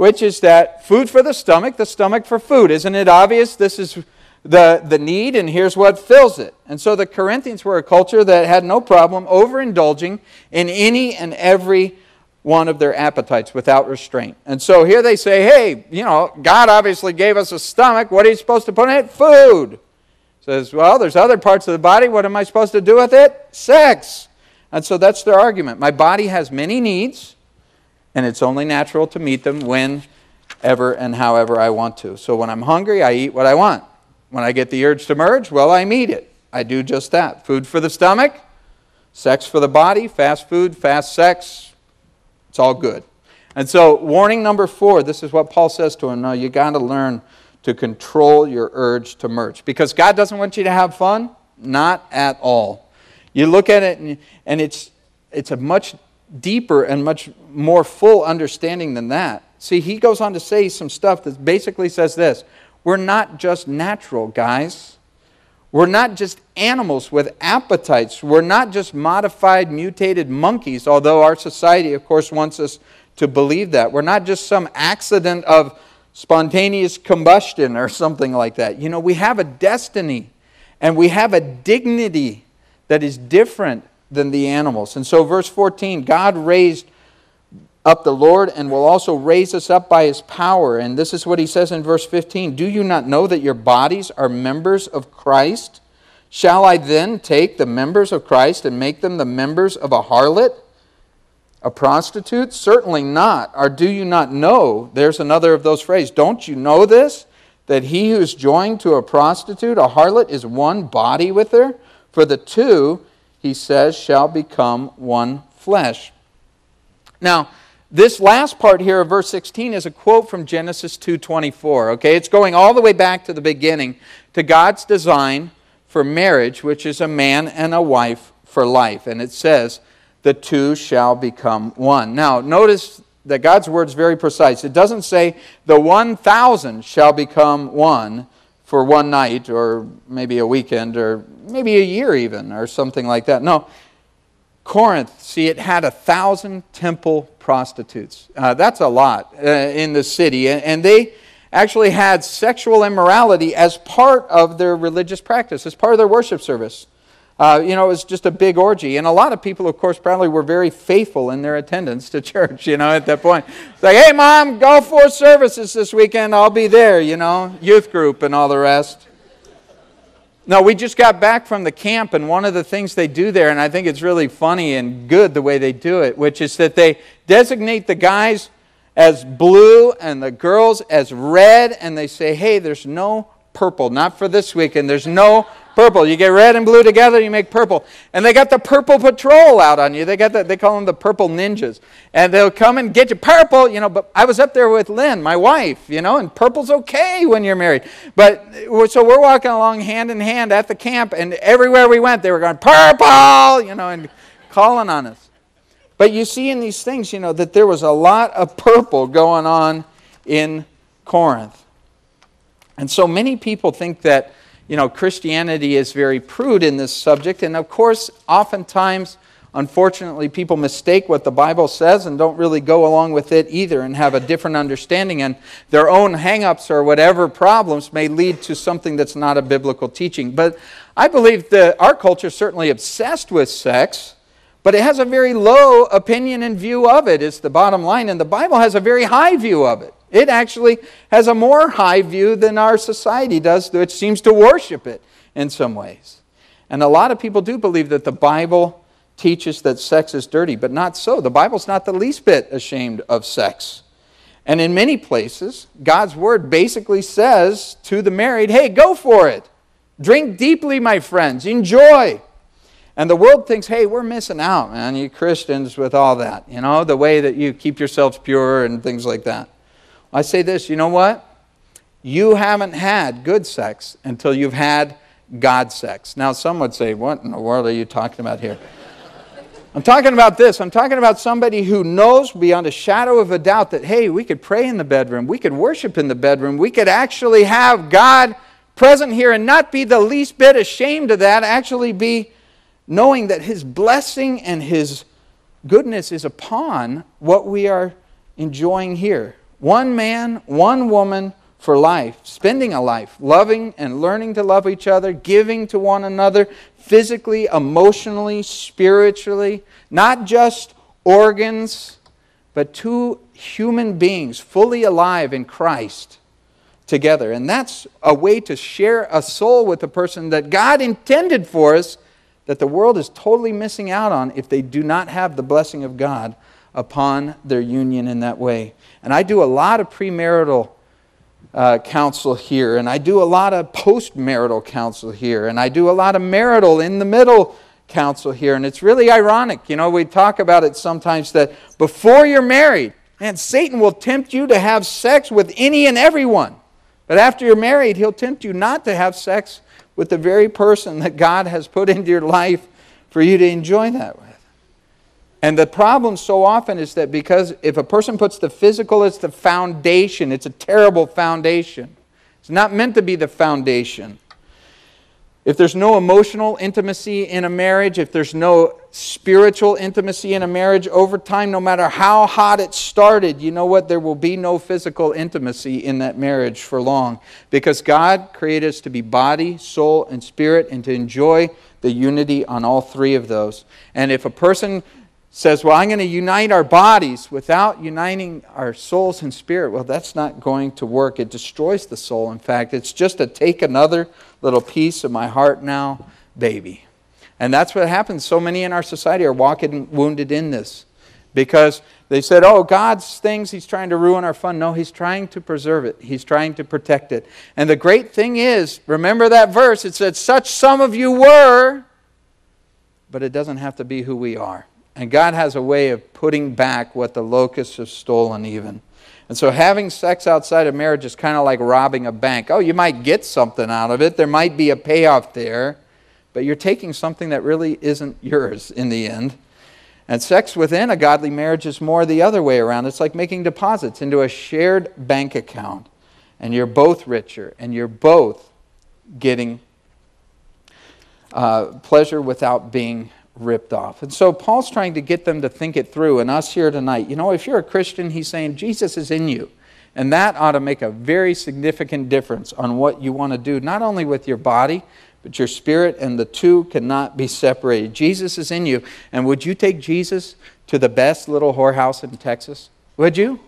which is that food for the stomach, the stomach for food. Isn't it obvious? This is the, the need, and here's what fills it. And so the Corinthians were a culture that had no problem overindulging in any and every one of their appetites without restraint. And so here they say, hey, you know, God obviously gave us a stomach. What are you supposed to put in it? Food. Says, well, there's other parts of the body. What am I supposed to do with it? Sex. And so that's their argument. My body has many needs and it's only natural to meet them whenever and however I want to. So when I'm hungry, I eat what I want. When I get the urge to merge, well, I meet it. I do just that. Food for the stomach, sex for the body, fast food, fast sex. All good. And so, warning number four this is what Paul says to him. No, you got to learn to control your urge to merge because God doesn't want you to have fun. Not at all. You look at it and, and it's, it's a much deeper and much more full understanding than that. See, he goes on to say some stuff that basically says this We're not just natural, guys. We're not just animals with appetites. We're not just modified, mutated monkeys, although our society, of course, wants us to believe that. We're not just some accident of spontaneous combustion or something like that. You know, we have a destiny and we have a dignity that is different than the animals. And so, verse 14 God raised up the Lord and will also raise us up by his power. And this is what he says in verse 15 Do you not know that your bodies are members of Christ? Shall I then take the members of Christ and make them the members of a harlot? A prostitute? Certainly not. Or do you not know? There's another of those phrases. Don't you know this? That he who is joined to a prostitute, a harlot, is one body with her? For the two he says, shall become one flesh. Now, this last part here of verse 16 is a quote from Genesis 2:24, okay? It's going all the way back to the beginning to God's design for marriage, which is a man and a wife for life. And it says, "The two shall become one." Now, notice that God's word is very precise. It doesn't say the 1000 shall become one for one night or maybe a weekend or maybe a year even or something like that. No. Corinth, see, it had a thousand temple prostitutes. Uh, that's a lot uh, in the city. And, and they actually had sexual immorality as part of their religious practice, as part of their worship service. Uh, you know, it was just a big orgy. And a lot of people, of course, probably were very faithful in their attendance to church, you know, at that point. It's like, hey, mom, go for services this weekend. I'll be there, you know, youth group and all the rest. No, we just got back from the camp, and one of the things they do there, and I think it's really funny and good the way they do it, which is that they designate the guys as blue and the girls as red, and they say, hey, there's no purple, not for this weekend. There's no purple. You get red and blue together, you make purple. And they got the purple patrol out on you. They got the, they call them the purple ninjas. And they'll come and get you purple, you know, but I was up there with Lynn, my wife, you know, and purple's okay when you're married. But uh, so we're walking along hand in hand at the camp and everywhere we went they were going purple, you know, and calling on us. But you see in these things, you know, that there was a lot of purple going on in Corinth. And so many people think that, you know, Christianity is very prude in this subject. And of course, oftentimes, unfortunately, people mistake what the Bible says and don't really go along with it either and have a different understanding. And their own hangups or whatever problems may lead to something that's not a biblical teaching. But I believe that our culture is certainly obsessed with sex. But it has a very low opinion and view of it, is the bottom line. And the Bible has a very high view of it. It actually has a more high view than our society does, which seems to worship it in some ways. And a lot of people do believe that the Bible teaches that sex is dirty, but not so. The Bible's not the least bit ashamed of sex. And in many places, God's word basically says to the married, hey, go for it. Drink deeply, my friends. Enjoy. And the world thinks, hey, we're missing out, man, you Christians, with all that. You know, the way that you keep yourselves pure and things like that. I say this you know what? You haven't had good sex until you've had God sex. Now, some would say, what in the world are you talking about here? I'm talking about this. I'm talking about somebody who knows beyond a shadow of a doubt that, hey, we could pray in the bedroom, we could worship in the bedroom, we could actually have God present here and not be the least bit ashamed of that, actually be knowing that His blessing and His goodness is upon what we are enjoying here. One man, one woman for life, spending a life, loving and learning to love each other, giving to one another physically, emotionally, spiritually, not just organs, but two human beings fully alive in Christ together. And that's a way to share a soul with a person that God intended for us that the world is totally missing out on if they do not have the blessing of God upon their union in that way. And I do a lot of premarital uh, counsel here, and I do a lot of postmarital counsel here, and I do a lot of marital in the middle counsel here. And it's really ironic. You know, we talk about it sometimes that before you're married, man, Satan will tempt you to have sex with any and everyone. But after you're married, he'll tempt you not to have sex with the very person that God has put into your life for you to enjoy that with. And the problem so often is that because if a person puts the physical as the foundation, it's a terrible foundation. It's not meant to be the foundation. If there's no emotional intimacy in a marriage, if there's no spiritual intimacy in a marriage, over time, no matter how hot it started, you know what? There will be no physical intimacy in that marriage for long. Because God created us to be body, soul, and spirit and to enjoy the unity on all three of those. And if a person says, Well, I'm going to unite our bodies without uniting our souls and spirit, well, that's not going to work. It destroys the soul. In fact, it's just to take another little piece of my heart now, baby. And that's what happens. So many in our society are walking wounded in this because they said, Oh, God's things, He's trying to ruin our fun. No, He's trying to preserve it, He's trying to protect it. And the great thing is, remember that verse, it said, Such some of you were, but it doesn't have to be who we are. And God has a way of putting back what the locusts have stolen, even. And so having sex outside of marriage is kind of like robbing a bank. Oh, you might get something out of it, there might be a payoff there, but you're taking something that really isn't yours in the end. And sex within a godly marriage is more the other way around. It's like making deposits into a shared bank account. And you're both richer, and you're both getting uh, pleasure without being ripped off. And so Paul's trying to get them to think it through. And us here tonight, you know, if you're a Christian, he's saying Jesus is in you. And that ought to make a very significant difference on what you want to do, not only with your body, but your spirit, and the two cannot be separated. Jesus is in you. And would you take Jesus to the best little whorehouse in Texas? Would you?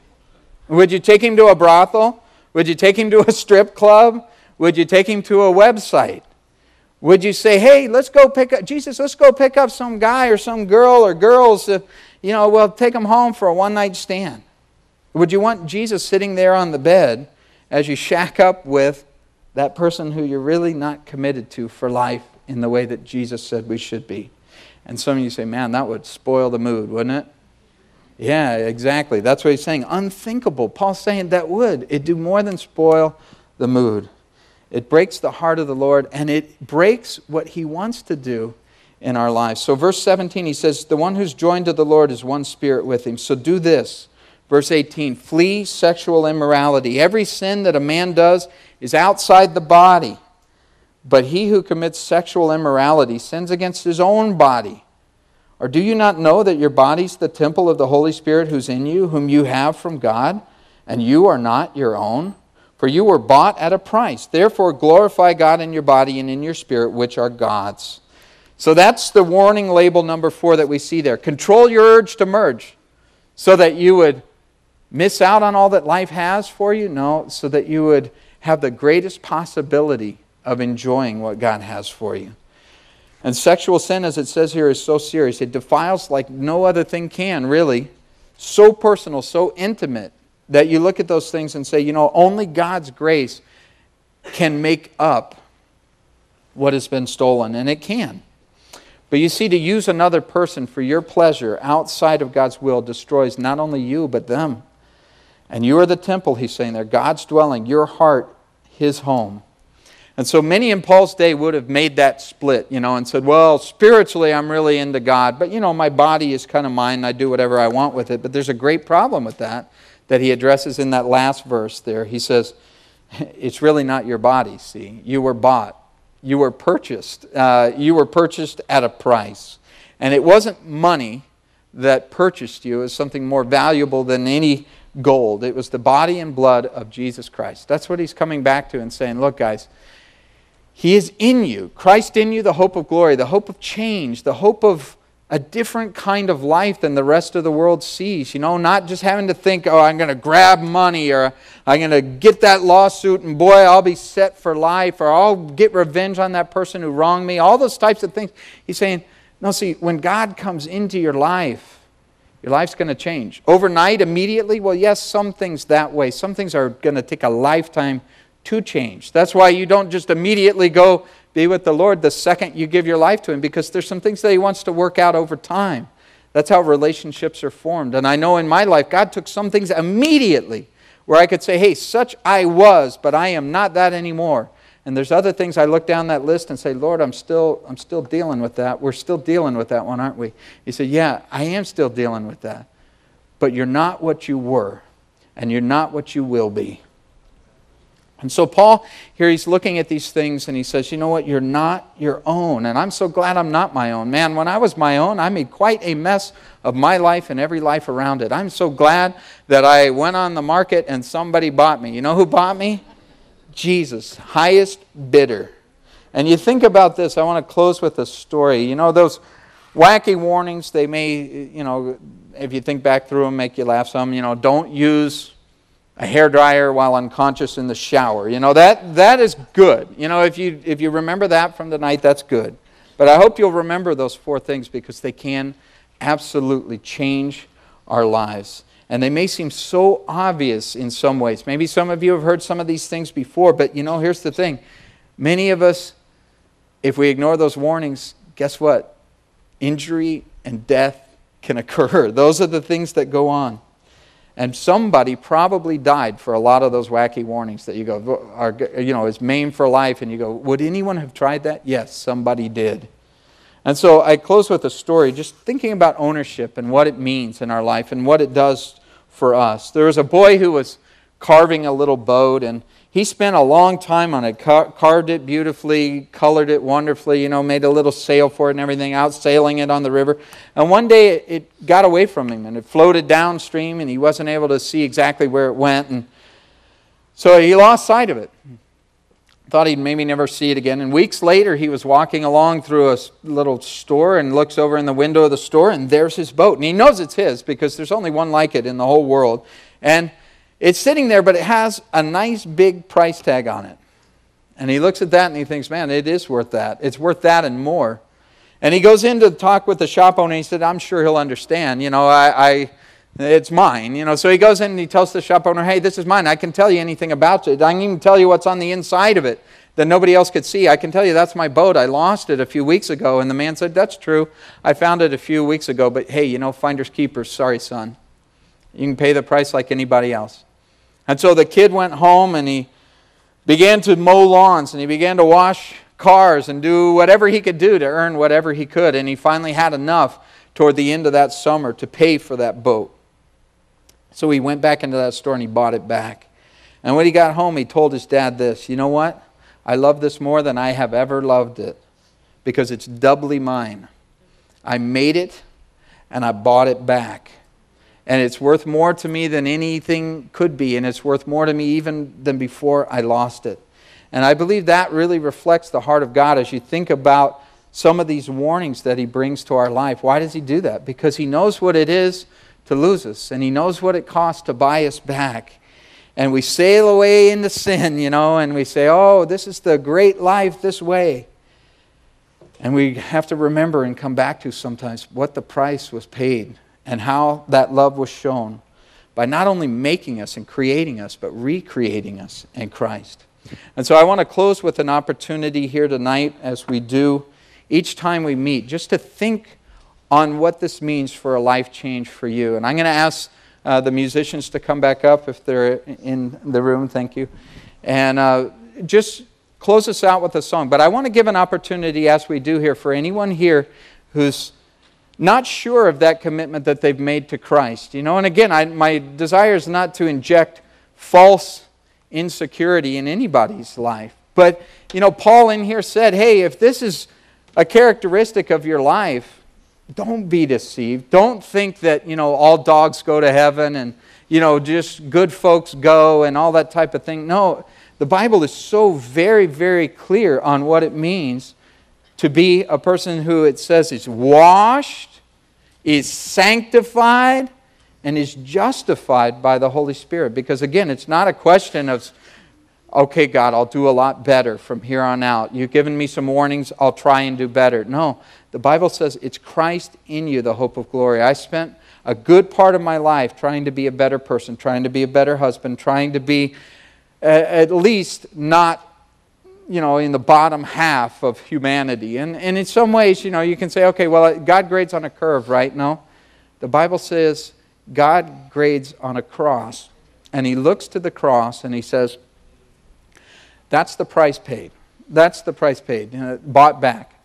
Would you take him to a brothel? Would you take him to a strip club? Would you take him to a website? Would you say, hey, let's go pick up, Jesus, let's go pick up some guy or some girl or girls, to, you know, we'll take them home for a one night stand? Would you want Jesus sitting there on the bed as you shack up with that person who you're really not committed to for life in the way that Jesus said we should be? And some of you say, man, that would spoil the mood, wouldn't it? Yeah, exactly. That's what he's saying. Unthinkable. Paul's saying that would. It'd do more than spoil the mood. It breaks the heart of the Lord, and it breaks what he wants to do in our lives. So, verse 17, he says, The one who's joined to the Lord is one spirit with him. So, do this. Verse 18, flee sexual immorality. Every sin that a man does is outside the body. But he who commits sexual immorality sins against his own body. Or do you not know that your body's the temple of the Holy Spirit who's in you, whom you have from God, and you are not your own? For you were bought at a price. Therefore, glorify God in your body and in your spirit, which are God's. So that's the warning label number four that we see there. Control your urge to merge so that you would miss out on all that life has for you? No, so that you would have the greatest possibility of enjoying what God has for you. And sexual sin, as it says here, is so serious. It defiles like no other thing can, really. So personal, so intimate, that you look at those things and say, you know, only God's grace can make up what has been stolen, and it can. But you see, to use another person for your pleasure outside of God's will destroys not only you, but them. And you are the temple, he's saying there, God's dwelling, your heart, his home. And so many in Paul's day would have made that split, you know, and said, well, spiritually I'm really into God, but, you know, my body is kind of mine and I do whatever I want with it. But there's a great problem with that that he addresses in that last verse there. He says, it's really not your body, see. You were bought, you were purchased, uh, you were purchased at a price. And it wasn't money that purchased you, was something more valuable than any gold. It was the body and blood of Jesus Christ. That's what he's coming back to and saying, look, guys, he is in you. Christ in you, the hope of glory, the hope of change, the hope of a different kind of life than the rest of the world sees. You know, not just having to think, oh, I'm going to grab money or I'm going to get that lawsuit and boy, I'll be set for life or I'll get revenge on that person who wronged me. All those types of things. He's saying, no, see, when God comes into your life, your life's going to change. Overnight, immediately? Well, yes, some things that way. Some things are going to take a lifetime to change. That's why you don't just immediately go be with the Lord the second you give your life to Him, because there's some things that He wants to work out over time. That's how relationships are formed. And I know in my life, God took some things immediately where I could say, hey, such I was, but I am not that anymore. And there's other things I look down that list and say, Lord, I'm still, I'm still dealing with that. We're still dealing with that one, aren't we? He said, Yeah, I am still dealing with that. But you're not what you were, and you're not what you will be. And so, Paul, here he's looking at these things and he says, You know what? You're not your own. And I'm so glad I'm not my own. Man, when I was my own, I made quite a mess of my life and every life around it. I'm so glad that I went on the market and somebody bought me. You know who bought me? Jesus, highest bidder. And you think about this, I want to close with a story. You know, those wacky warnings, they may, you know, if you think back through them, make you laugh some. You know, don't use a hair dryer while unconscious in the shower. You know, that, that is good. You know, if you, if you remember that from the night, that's good. But I hope you'll remember those four things because they can absolutely change our lives. And they may seem so obvious in some ways. Maybe some of you have heard some of these things before, but you know, here's the thing. Many of us, if we ignore those warnings, guess what? Injury and death can occur. Those are the things that go on. And somebody probably died for a lot of those wacky warnings that you go, are, you know, is maimed for life. And you go, would anyone have tried that? Yes, somebody did. And so I close with a story, just thinking about ownership and what it means in our life and what it does for us. There was a boy who was carving a little boat, and he spent a long time on it, carved it beautifully, colored it wonderfully, you know, made a little sail for it and everything, out sailing it on the river. And one day it, it got away from him and it floated downstream and he wasn't able to see exactly where it went. And so he lost sight of it. Thought he'd maybe never see it again. And weeks later, he was walking along through a little store and looks over in the window of the store, and there's his boat. And he knows it's his because there's only one like it in the whole world. And it's sitting there, but it has a nice big price tag on it. And he looks at that and he thinks, man, it is worth that. It's worth that and more. And he goes in to talk with the shop owner. And he said, I'm sure he'll understand. You know, I, I it's mine. You know, so he goes in and he tells the shop owner, hey, this is mine. I can tell you anything about it. I can even tell you what's on the inside of it that nobody else could see. I can tell you that's my boat. I lost it a few weeks ago. And the man said, that's true. I found it a few weeks ago. But hey, you know, finders keepers. Sorry, son. You can pay the price like anybody else. And so the kid went home and he began to mow lawns and he began to wash cars and do whatever he could do to earn whatever he could. And he finally had enough toward the end of that summer to pay for that boat. So he went back into that store and he bought it back. And when he got home, he told his dad this You know what? I love this more than I have ever loved it because it's doubly mine. I made it and I bought it back. And it's worth more to me than anything could be, and it's worth more to me even than before I lost it. And I believe that really reflects the heart of God as you think about some of these warnings that He brings to our life. Why does He do that? Because He knows what it is to lose us, and He knows what it costs to buy us back. And we sail away into sin, you know, and we say, oh, this is the great life this way. And we have to remember and come back to sometimes what the price was paid and how that love was shown by not only making us and creating us, but recreating us in Christ. And so I want to close with an opportunity here tonight, as we do each time we meet, just to think on what this means for a life change for you. And I'm going to ask uh, the musicians to come back up if they're in the room. Thank you. And uh, just close us out with a song. But I want to give an opportunity, as we do here, for anyone here who's not sure of that commitment that they've made to Christ. You know, and again, I, my desire is not to inject false insecurity in anybody's life. But, you know, Paul in here said, hey, if this is a characteristic of your life, don't be deceived. Don't think that, you know, all dogs go to heaven and, you know, just good folks go and all that type of thing. No, the Bible is so very, very clear on what it means to be a person who it says is washed, is sanctified, and is justified by the Holy Spirit. Because again, it's not a question of, okay, God, I'll do a lot better from here on out. You've given me some warnings, I'll try and do better. No, the Bible says it's Christ in you, the hope of glory. I spent a good part of my life trying to be a better person, trying to be a better husband, trying to be at least not you know, in the bottom half of humanity. And, and in some ways, you know, you can say, okay, well, God grades on a curve, right? No. The Bible says God grades on a cross. And he looks to the cross and he says, that's the price paid. That's the price paid, you know, bought back.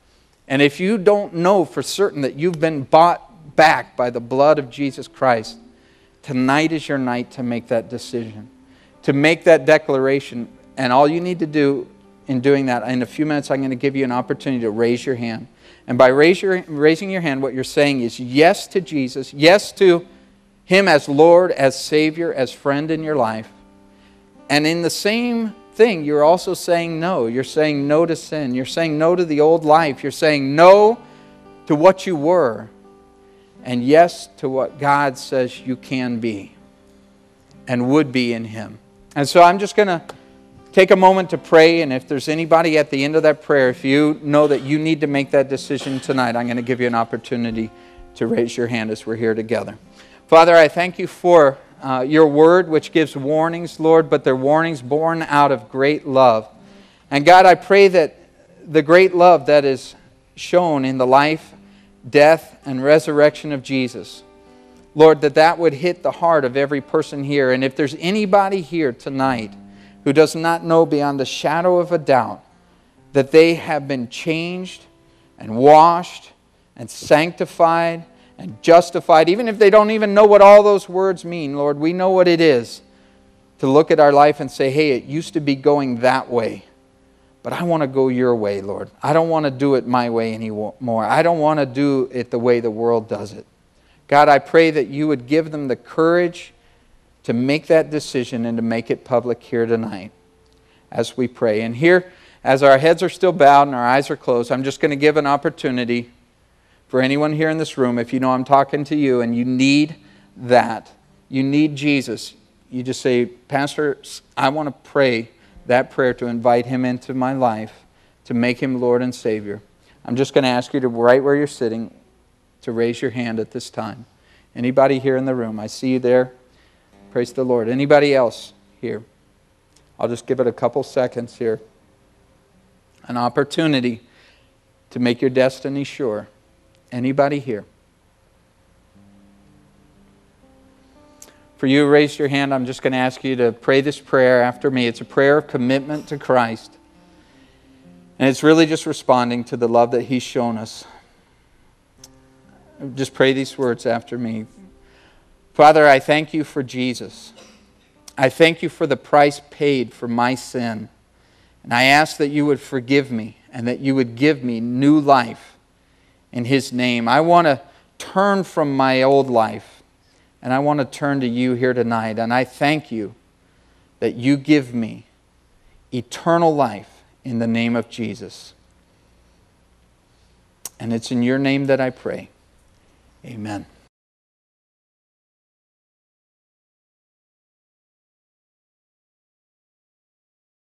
And if you don't know for certain that you've been bought back by the blood of Jesus Christ, tonight is your night to make that decision, to make that declaration. And all you need to do in doing that, in a few minutes, I'm going to give you an opportunity to raise your hand. And by raise your, raising your hand, what you're saying is yes to Jesus, yes to Him as Lord, as Savior, as friend in your life. And in the same thing, you're also saying no. You're saying no to sin. You're saying no to the old life. You're saying no to what you were. And yes to what God says you can be and would be in Him. And so I'm just going to take a moment to pray. And if there's anybody at the end of that prayer, if you know that you need to make that decision tonight, I'm going to give you an opportunity to raise your hand as we're here together. Father, I thank you for uh, your word, which gives warnings, Lord, but they're warnings born out of great love. And God, I pray that the great love that is shown in the life, death, and resurrection of Jesus, Lord, that that would hit the heart of every person here. And if there's anybody here tonight who does not know beyond the shadow of a doubt that they have been changed and washed and sanctified and justified, even if they don't even know what all those words mean, Lord, we know what it is to look at our life and say, hey, it used to be going that way, but I want to go your way, Lord. I don't want to do it my way anymore. I don't want to do it the way the world does it. God, I pray that you would give them the courage to make that decision and to make it public here tonight as we pray. And here, as our heads are still bowed and our eyes are closed, I'm just going to give an opportunity for anyone here in this room, if you know I'm talking to you and you need that, you need Jesus, you just say, Pastor, I want to pray that prayer to invite him into my life, to make him Lord and Savior. I'm just going to ask you to, right where you're sitting, to raise your hand at this time. Anybody here in the room? I see you there. Praise the Lord. Anybody else here? I'll just give it a couple seconds here. An opportunity to make your destiny sure. Anybody here? For you, raise your hand. I'm just going to ask you to pray this prayer after me. It's a prayer of commitment to Christ. And it's really just responding to the love that He's shown us. Just pray these words after me. Father, I thank you for Jesus. I thank you for the price paid for my sin. And I ask that you would forgive me and that you would give me new life in His name. I want to turn from my old life and I want to turn to you here tonight. And I thank you that you give me eternal life in the name of Jesus. And it's in your name that I pray. Amen.